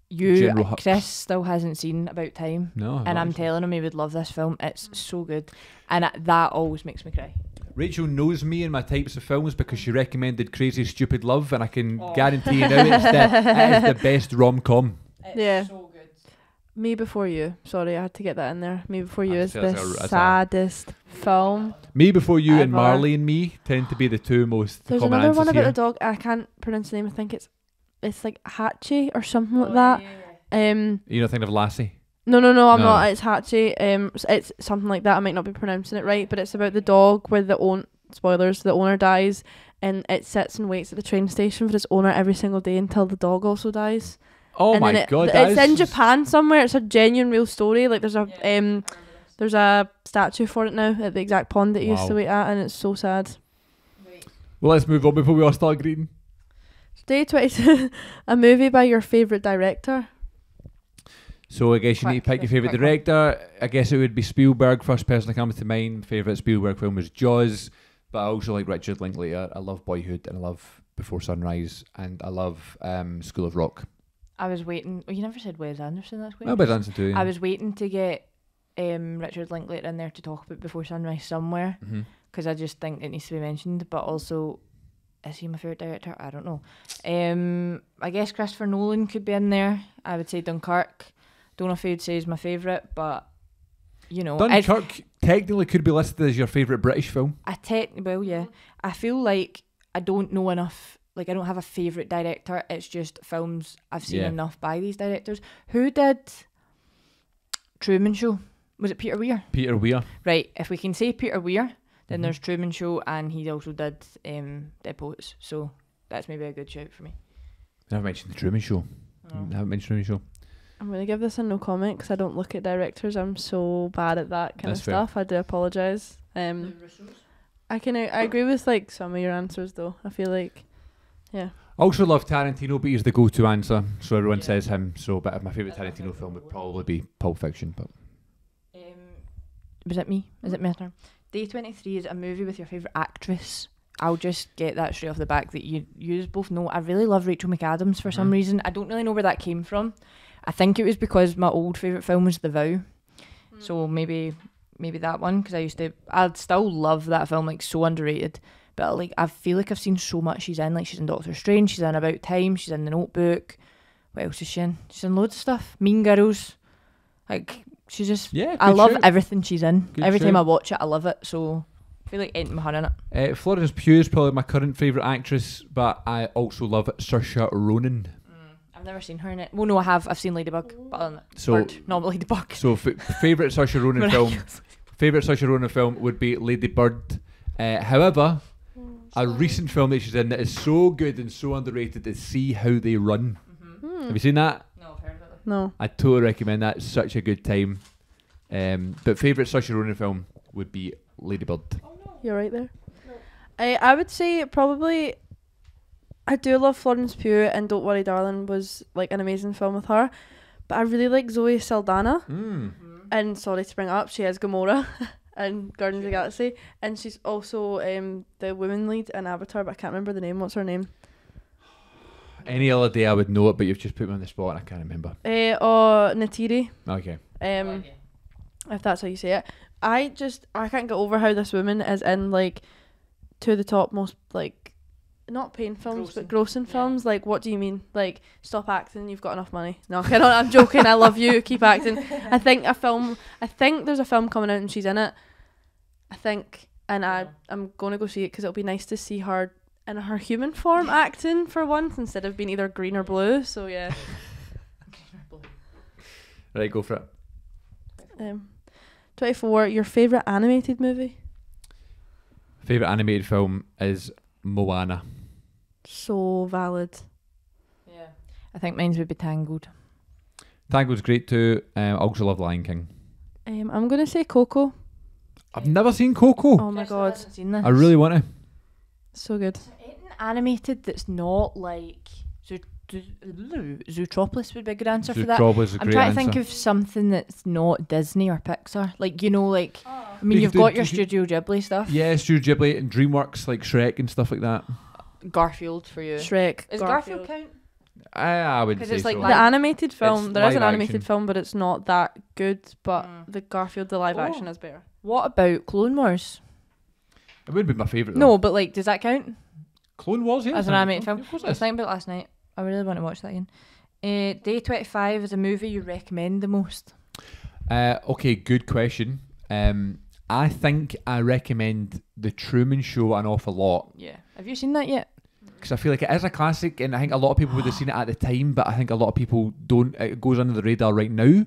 you, General Hux. Chris, still hasn't seen About Time, No, and I'm telling him he would love this film. It's so good, and uh, that always makes me cry. Rachel knows me and my types of films because she recommended Crazy Stupid Love, and I can Oh. guarantee you now it's the, it is the best rom com. Yeah. so good. Me Before You. Sorry, I had to get that in there. Me Before You I'd is the that's a- that's a- saddest film. Me Before You and Ever. Marley and Me tend to be the two most There's common another one answers about here. the dog. I can't pronounce the name. I think it's it's like Hachi or something like that. Um, You know, thinking of Lassie. No, no, no, I'm No. not. It's Hachi. Um, s- it's something like that. I might not be pronouncing it right, but it's about the dog where the own spoilers. The owner dies, and it sits and waits at the train station for its owner every single day until the dog also dies. Oh and my then it, god, th- that it's in is- Japan somewhere. It's a genuine, real story. Like there's a um, there's a statue for it now at the exact pond that he used to wait at, and it's so sad. Well, let's move on before we all start greeting. Day twenty two, a movie by your favorite director. So I guess you need to pick your favourite quick one. director. I guess it would be Spielberg. First person that comes to mind. Favourite Spielberg film was Jaws, but I also like Richard Linklater. I love Boyhood and I love Before Sunrise and I love um, School of Rock. I was waiting. Oh, you never said Wes Anderson. That's weird. Oh, but dancing too. I was waiting to get um, Richard Linklater in there to talk about Before Sunrise somewhere because I just think it needs to be mentioned. But also, is he my favorite director? I don't know. Um, I guess Christopher Nolan could be in there. I would say Dunkirk. Don't know if he'd say he's my favorite, but you know, Dunkirk technically could be listed as your favourite British film. I te- well, yeah. I feel like I don't know enough. Like I don't have a favorite director. It's just films I've seen Yeah. enough by these directors. Who did Truman Show? Was it Peter Weir? Peter Weir. Right. If we can say Peter Weir, then Mhm. there's Truman Show, and he also did um, Dead Poets. So that's maybe a good shout for me. I haven't mentioned the Truman Show. I haven't mentioned Truman Show. I'm gonna give this a no comment because I don't look at directors. I'm so bad at that kind That's of fair. stuff. I do apologize. Um, I can I agree with like some of your answers though. I feel like, yeah. I also love Tarantino, but he's the go-to answer, so everyone Yeah. says him. So, but my favourite Tarantino film would probably be Pulp Fiction. But was it me? Is it my turn? Day twenty three is a movie with your favorite actress. I'll just get that straight off the back that you you both know. I really love Rachel McAdams for some Mhm. reason. I don't really know where that came from. I think it was because my old favorite film was The Vow, so maybe maybe that one because I used to. I'd still love that film, like so underrated. But like I feel like I've seen so much she's in. Like she's in Doctor Strange, she's in About Time, she's in The Notebook. What else is she in? She's in loads of stuff. Mean Girls. Like she's just yeah, I love shout. everything she's in. Good Every time. I watch it, I love it. So I feel like anything with her in it. Uh, Florence Pugh is probably my current favourite actress, but I also love Saoirse Ronan. I've never seen her in it. Well, no, I have. I've seen Ladybug, but other than So, Bird, not Ladybug. so f- favourite Saoirse Ronan film. Favourite Saoirse Ronan film would be Lady Bird. Uh, however, a recent film that she's in that is so good and so underrated is See How They Run. Hmm. Have you seen that? No, I've heard of it. No. I totally recommend that. It's such a good time. Um, but favourite Saoirse Ronan film would be Lady Bird. You're right there. I I would say probably. I do love Florence Pugh and Don't Worry Darling was like an amazing film with her, but I really like Zoe Saldana Mm. and sorry to bring it up, she has Gamora and Guardians of the Galaxy and she's also um the woman lead in Avatar, but I can't remember the name. What's her name? Any other day I would know it, but you've just put me on the spot and I can't remember. Uh, oh Neytiri. Okay. Um, if that's how you say it. I just I can't get over how this woman is in like to the top most like not pain films but grossing Yeah. films. Like what do you mean? Like stop acting, you've got enough money. No, okay, no, I'm joking. I love you. Keep acting. I think a film. I think there's a film coming out and she's in it. I think, and I I'm gonna go see it because it'll be nice to see her in her human form acting for once instead of being either green or blue. So yeah. Right, go for it. Um, twenty four. Your favorite animated movie? Favourite animated film is Moana. So valid. Yeah. I think mine's would be Tangled. Tangled's great too. Um, I also love Lion King. Um, I'm gonna say Coco. I've never seen Coco. Oh my god, Seen this. I really want to. so good. Anything animated that's not like Zoo- Zoo- Zootropolis would be a good answer for that. Zootropolis is a I'm great trying to think of something that's not Disney or Pixar. Like you know, like I mean, You you've could do- got your you Studio Ghibli stuff. Yeah, Studio Ghibli and DreamWorks like Shrek and stuff like that. Garfield for you. Shrek. Is Garfield, count? I, I would 'Cause say it's like so. The live- animated film. There is an animated action. film, but it's not that good. But Mm. the Garfield, the live Oh. action, is better. What about Clone Wars? it would be my favourite. No, though. but like, does that count Clone Wars, yeah. as an it's animated film? Of course I it was is. thinking about it last night. I really want to watch that again. Uh, Day Twenty Five is a movie you recommend the most. Uh, okay, good question. Um, I think I recommend The Truman Show an awful lot Yeah. Have you seen that yet? because I feel like it is a classic, and I think a lot of people would have seen it at the time, but I think a lot of people don't. It goes under the radar right now.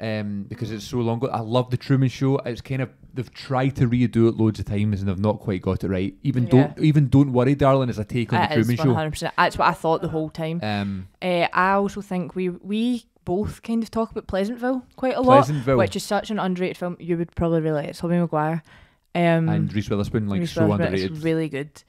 Um, because it's so long ago. I love the Truman Show. It's kind of they've tried to redo it loads of times and they've not quite got it right. Even Yeah. don't even don't worry, darling, is a take on It the Truman Show. 100%. That's what I thought the whole time. Um, Uh, I also think we we both kind of talk about Pleasantville quite a lot, Pleasantville which is such an underrated film. You would probably it. It's Tommy Maguire. Um, and Reese Witherspoon like Reese so Witherspoon, underrated. It's really good.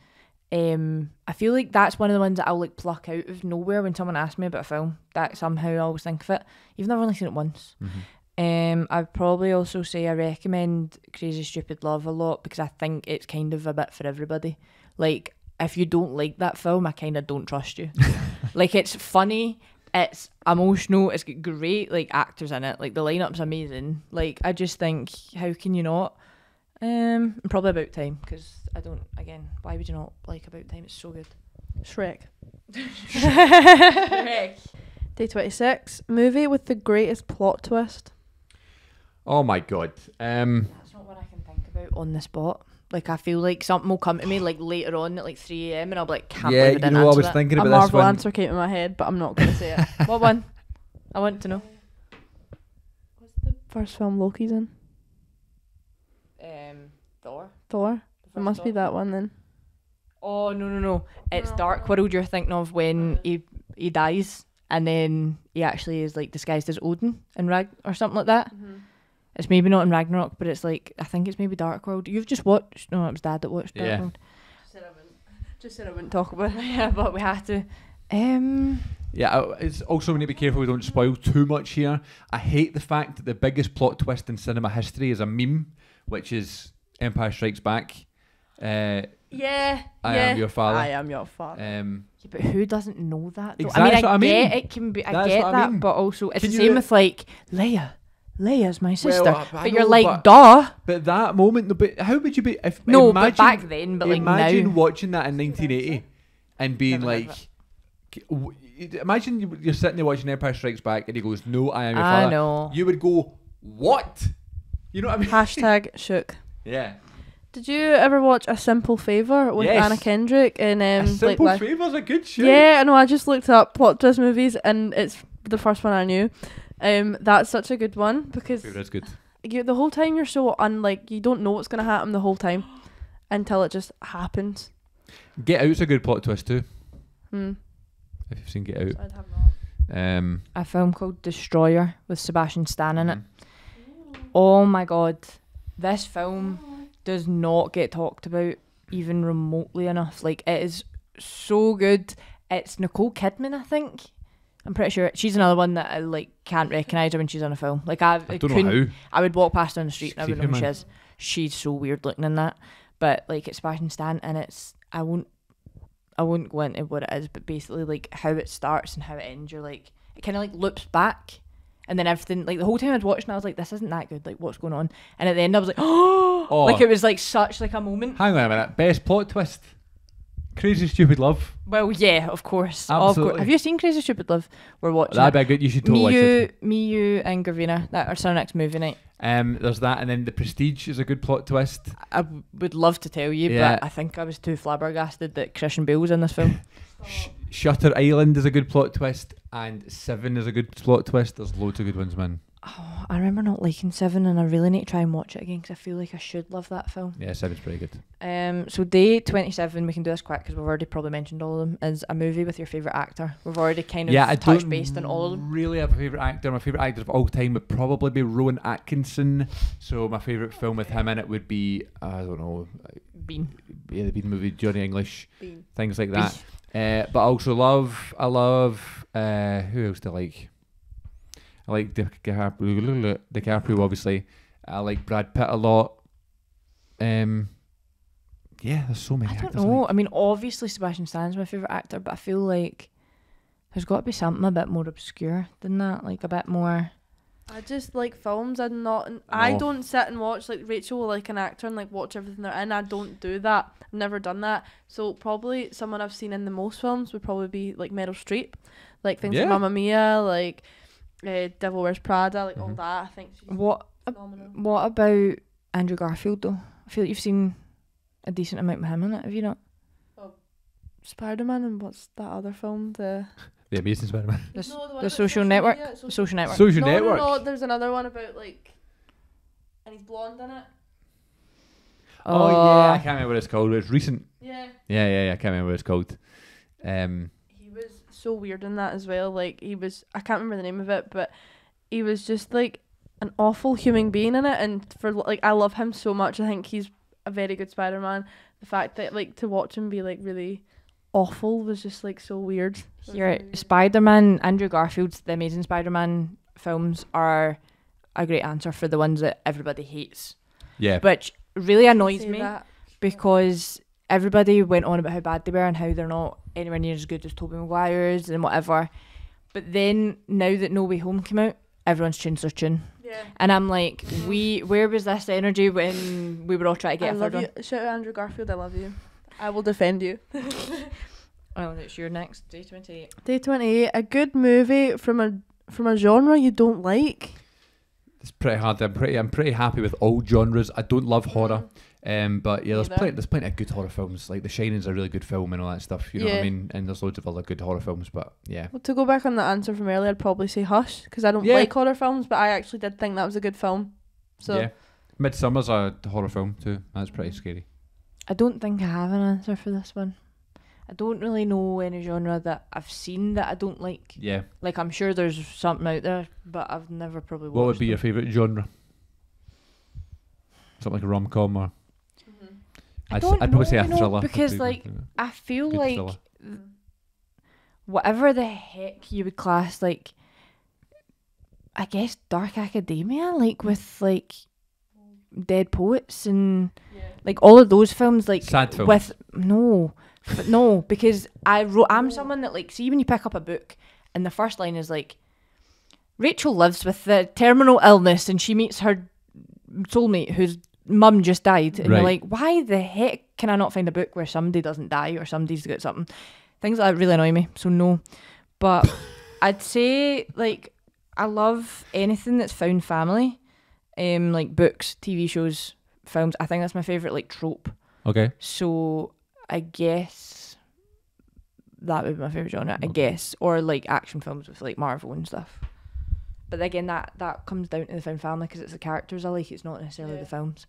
Um, I feel like that's one of the ones that I'll like pluck out of nowhere when someone asks me about a film. That somehow I always think of it, even though I've only seen it once. Mhm. Um, I'd probably also say I recommend Crazy Stupid Love a lot because I think it's kind of a bit for everybody. Like, if you don't like that film, I kind of don't trust you. like, it's funny, it's emotional, it's got great like actors in it. Like the lineup's amazing. Like, I just think, how can you not? Um, probably About Time because I don't. Again, why would you not like About Time? It's so good. Shrek. Shrek. Day 26. Movie with the greatest plot twist. Oh my god. Um, That's not what I can think about on the spot. Like I feel like something will come to me like later on at like three a.m. and I'll be like, can't yeah, believe I you didn't know, I answer was that. thinking A about this Marvel one. answer came to my head, but I'm not going to say it. what one? I want to know. What's the first film Loki's in? Um, Thor. Thor? It must be that one then. Oh no no no! It's Dark World. You're thinking of when he he dies and then he actually is like disguised as Odin in Rag or something like that. It's maybe not in Ragnarok, but it's like I think it's maybe Dark World. You've just watched. No, it was Dad that watched Dark Yeah. World. Just said I wouldn't talk about it. yeah, but we have to. Um, Yeah, it's also we need to be careful we don't spoil too much here. I hate the fact that the biggest plot twist in cinema history is a meme, which is Empire Strikes Back. Uh, Yeah. I yeah. am your father. I am your father. Um, Yeah, but who doesn't know that? Though? Exactly I mean, I what I get mean. it can be. I That's get what I that, mean. but also it's Can the you- same with like Leia. Leia's my sister, I- I but you're know, like, but- duh. but that moment, but how would you be? If No, imagine, but back then, but like imagine now. watching that in 1980 and being Never like, imagine you- you're sitting there watching Empire Strikes Back and he goes, "No, I am your I father." know. You would go, "What?" You know what I mean? Hashtag shook. yeah. Did you ever watch A Simple Favor with Yes. Anna Kendrick and um a simple like, favor's a good show. Yeah, I know. I just looked up plot twist movies, and it's the first one I knew. Um, that's such a good one because Favorite's good. you the whole time you're so unlike you don't know what's gonna happen the whole time until it just happens. Get Out's a good plot twist too. Hmm. If you've seen Get Out. I'd have not. Um, a film called Destroyer with Sebastian Stan in it. mhm. Oh my god, this film does not get talked about even remotely enough. Like it is so good. It's Nicole Kidman, I think. I'm pretty sure she's another one that I like can't recognize her when she's on a film. Like I, I don't couldn't- know how. I would walk past her on the street and I She's would know who she is. She's so weird looking in that. But like it's Sebastian Stan and it's I won't I won't go into what it is, but basically like how it starts and how it ends, you're like it kinda like loops back and then everything like the whole time I was watching I was like, This isn't that good, like what's going on? And at the end I was like, Oh, Oh. like it was like such like a moment. Hang on a minute. Best plot twist. Crazy Stupid Love. Well, yeah, of course. Of Absolutely. course. Have you seen Crazy Stupid Love? We're watching That'd it. be a good. You should totally me, you, me, you, and Gravina. That's our next movie night. Um, there's that, and then The Prestige is a good plot twist. I would love to tell you, Yeah. but I think I was too flabbergasted that Christian Bale was in this film. Sh- Shutter Island is a good plot twist, and Seven is a good plot twist. There's loads of good ones, man. Oh, I remember not liking Seven, and I really need to try and watch it again because I feel like I should love that film. Yeah, Seven's pretty good. Um, so day twenty-seven, we can do this quick because we've already probably mentioned all of them. Is a movie with your favorite actor. We've already kind of yeah, I touched based on all of them. really have a favorite actor. My favorite actor of all time would probably be Rowan Atkinson. So my favorite film with him in it would be I don't know, Bean. yeah, the Bean movie, Johnny English, Bean. things like that. Uh, but I also love, I love, uh, who else do I like? I like DiCaprio, DiCaprio obviously. I like Brad Pitt a lot. Um, yeah, there's so many I don't actors. I know. like. I mean, obviously Sebastian Stan's my favorite actor, but I feel like there's got to be something a bit more obscure than that, like a bit more. I just like films. I'm not. I don't sit and watch like Rachel will like an actor and like watch everything they're in. I don't do that. I've never done that. So probably someone I've seen in the most films would probably be like Meryl Streep, like things Yeah. like Mamma Mia, like uh, Devil Wears Prada, like all Mhm. that. I think she's What phenomenal. What about Andrew Garfield though? I feel like you've seen a decent amount of him in it. Have you not? Spider Man and what's that other film? The The Amazing Spider-Man. The, No, the the social social network. media, social- Social network. Social no, Network. No, no, there's another one about like, and he's blonde in it. Oh, yeah, I can't remember what it's called. It's recent. Yeah. Yeah, yeah, yeah. I can't remember what it's called. Um, He was so weird in that as well. Like he was, I can't remember the name of it, but he was just like an awful human being in it. And for like, I love him so much. I think he's a very good Spider-Man. The fact that like to watch him be like really awful was just like so weird. It was Here, really. Spider-Man, Andrew Garfield's The Amazing Spider-Man films are a great answer for the ones that everybody hates, yeah. which really annoys me that. because everybody went on about how bad they were and how they're not anywhere near as good as Tobey Maguire's and whatever. But then now that No Way Home came out, everyone's changed their tune, Yeah. and I'm like, we where was this energy when we were all trying to get a love third you. Shout out Andrew Garfield. I love you. I will defend you. one? Oh, it's your next day twenty eight. Day twenty eight. A good movie from a from a genre you don't like. It's pretty hard. I'm pretty. I'm pretty happy with all genres. I don't love horror, Mm. um, but yeah, there's Neither. plenty. There's plenty of good horror films. Like The Shining's a really good film and all that stuff. You know what I Yeah. mean? And there's loads of other good horror films. But yeah, Well, to go back on the answer from earlier, I'd probably say Hush because I don't Yeah. like horror films, but I actually did think that was a good film. So yeah. Midsommar's a horror film too. That's pretty scary. I don't think I have an answer for this one. I don't really know any genre that I've seen that I don't like. Yeah. Like I'm sure there's something out there, but I've never probably watched. What would be your favorite genre? Something like a rom com or mm-hmm. I I'd, don't I'd probably say a you know, thriller. because, be like, I feel good like thriller. whatever the heck you would class like, I guess dark academia, like with like dead poets and like all of those films, like sad films. with no, but no, because I wrote. I'm someone that like see when you pick up a book and the first line is like, Rachel lives with the terminal illness and she meets her soulmate whose mum just died, and you're like, why the heck can I not find a book where somebody doesn't die or somebody's got something? Things like that really annoy me. So no, but I'd say like I love anything that's found family, um, like books, TV shows, films. I think that's my favorite like trope. okay. So I guess that would be my favorite genre. I guess, or like action films with like Marvel and stuff. But again, that that comes down to the film family because it's the characters I like. It's not necessarily Yeah. the films.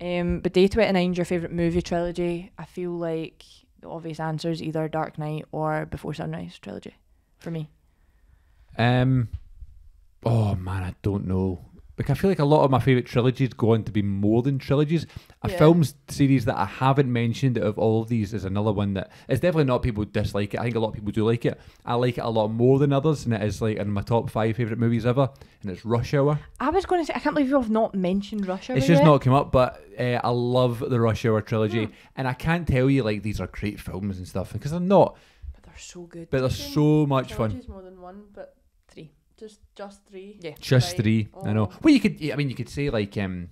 Um, but Day Twenty Nine, your favorite movie trilogy? I feel like the obvious answer is either Dark Knight or Before Sunrise trilogy, for me. Um. Oh man, I don't know. Like I feel like a lot of my favorite trilogies go on to be more than trilogies. A Yeah. film series that I haven't mentioned out of all of these is another one that it's definitely not people dislike it. I think a lot of people do like it. I like it a lot more than others, and it is like in my top five favorite movies ever. And it's Rush Hour. I was going to say I can't believe you've not mentioned Rush Hour. it's just not come up, but uh, I love the Rush Hour trilogy, and I can't tell you like these are great films and stuff because they're not, But they're so good. but they're so much fun. More than one, but. Just just three. Yeah. Just Right. three. I know. Oh. Well, you could. I mean, you could say like um,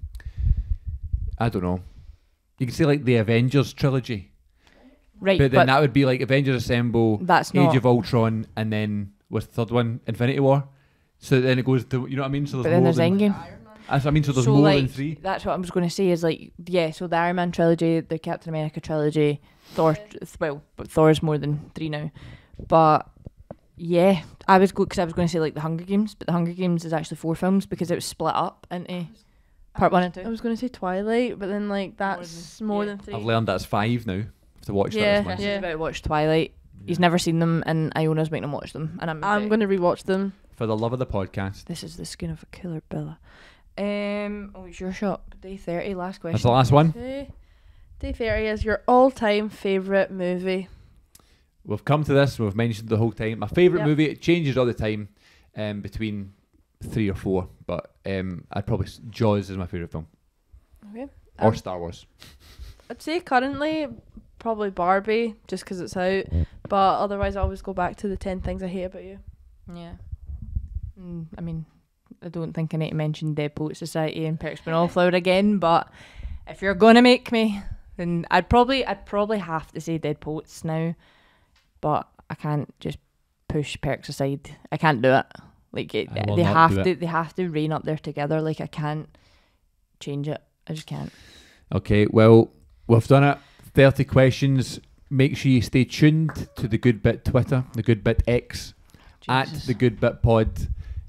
I don't know. You could say like the Avengers trilogy, Right, but but, then that would be like Avengers Assemble, that's Age not. of Ultron, and then what's the third one? Infinity War. So then it goes to you know what I mean. So there's But then more there's than. Endgame. Iron Man. That's what I mean. So there's So, more like, than three. That's what I was going to say. Is like yeah. So the Iron Man trilogy, the Captain America trilogy, Thor. th- Well, but Thor's more than three now. But yeah, I was because I was going to say like the Hunger Games, but the Hunger Games is actually four films because it was split up into part one and two. I was gonna say Twilight, but then like that's more yeah. than, three. I've learned that's five now. to watch Yeah, that Chris yeah. about to watch Twilight. He's never seen them, and Iona's making him watch them. And I'm. I'm gonna rewatch them. For the love of the podcast. This is the skin of a killer, Bella. Um. Oh, it's your shot. Day thirty. Last question. That's the last one. Okay. Day thirty is your all-time favorite movie. We've come to this. We've mentioned the whole time. My favorite Yep. movie. It changes all the time, um, between three or four. But um, I'd probably Jaws is my favorite film, Okay. or Um, Star Wars. I'd say currently probably Barbie, just because it's out. But otherwise, I always go back to the ten things I hate about you. Yeah. Mm, I mean, I don't think I need to mention Dead Poet Society and Perks Been Wallflower again, but if you're gonna make me, then I'd probably I'd probably have to say Dead Poets now. But I can't just push Perks aside. I can't do it. Like it, they have to it. they have to reign up there together. Like I can't change it. I just can't. Okay, well, we've done it. 30 questions. make sure you stay tuned to the Good Bit Twitter, the Good Bit X, at the Good Bit Pod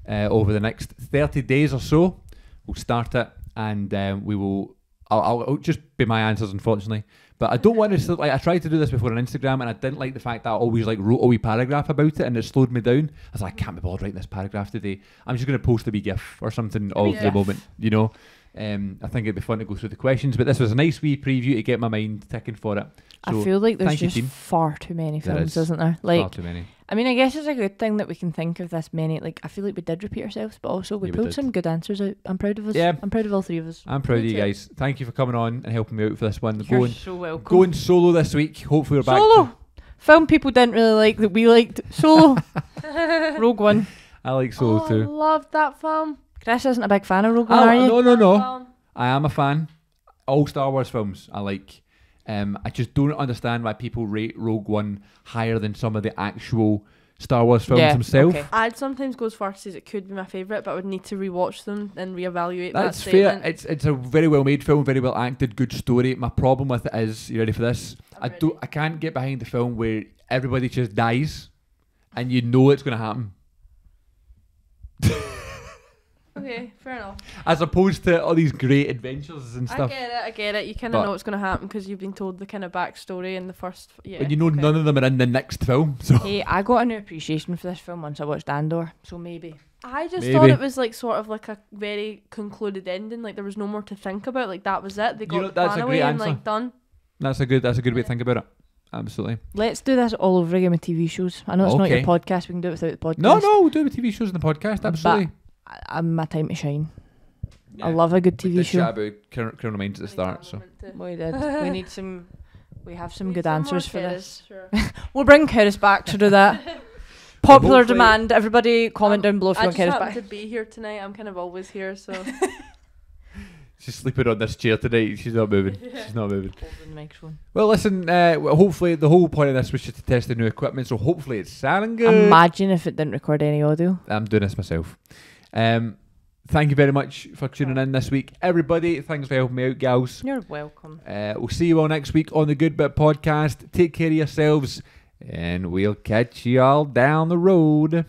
uh, over the next 30 days or so. We'll start it and um, we will. I'll, I'll, it'll just be my answers, unfortunately. But I don't want to. Like, I tried to do this before on Instagram, and I didn't like the fact that I always like wrote a wee paragraph about it, and it slowed me down. I was like, I can't be bothered writing this paragraph today. I'm just going to post a wee gif or something of the gif. moment, you know. Um, I think it'd be fun to go through the questions, but this was a nice wee preview to get my mind ticking for it. I feel like there's thank you, just team. far too many There films, is. is. not there? Far Like, too many. I mean, I guess it's a good thing that we can think of this many. Like, I feel like we did repeat ourselves, but also we Yeah, pulled did. some good answers out. I'm proud of us. Yeah. I'm proud of all three of us. I'm proud of you too. guys. Thank you for coming on and helping me out for this one. You're Going so welcome. going solo this week. Hopefully we're back. Solo. Film people didn't really like that we liked solo. Rogue One. I like solo oh, I too. loved that film. Chris isn't a big fan of Rogue One, Oh, are you? no, no, no. I am a fan. All Star Wars films I like. Um, I just don't understand why people rate Rogue One higher than some of the actual Star Wars films Yeah, themselves. okay. I'd sometimes go as far as say it could be my favourite, but I would need to rewatch them and reevaluate That's that fair. statement. It's it's a very well made film, very well acted, good story. My problem with it is, you ready for this? I'm I ready. don't. I can't get behind the film where everybody just dies, and you know it's going to happen. Okay, fair enough. As opposed to all these great adventures and stuff. I get it. I get it. You kind of know what's going to happen because you've been told the kind of backstory in the first. Yeah. But you know okay. none of them are in the next film. So Hey, I got a new appreciation for this film once I watched Andor, so maybe. I just Maybe. thought it was like sort of like a very concluded ending. Like there was no more to think about. Like that was it. They got You know, the that's plan a away great and like done. that's a good that's a good way to think about it. Absolutely. Let's do this all over again with TV shows. I know it's not your podcast. We can do it without the podcast. No, no, we'll do it with TV shows in the podcast. Absolutely. I, I'm my time to shine. I love a good We TV did show. chat about Criminal Criminal Minds at the start. So We did. we need some. We have some good answers for this. Sure. We'll bring Cerys back to do that. Popular hopefully- demand. Everybody comment Um, down below if you want just Cerys happened back. to be here tonight. I'm kind of always here, so she's sleeping on this chair tonight. She's not moving. She's not moving. Holding the microphone. Well, listen. Uh, hopefully, the whole point of this was just to test the new equipment. So hopefully, it's sounding good. Imagine if it didn't record any audio. I'm doing this myself. Um, thank you very much for tuning in this week, everybody. Thanks for helping me out, gals. You're welcome. Uh, we'll see you all next week on the Good Bit Podcast. Take care of yourselves, and we'll catch you all down the road.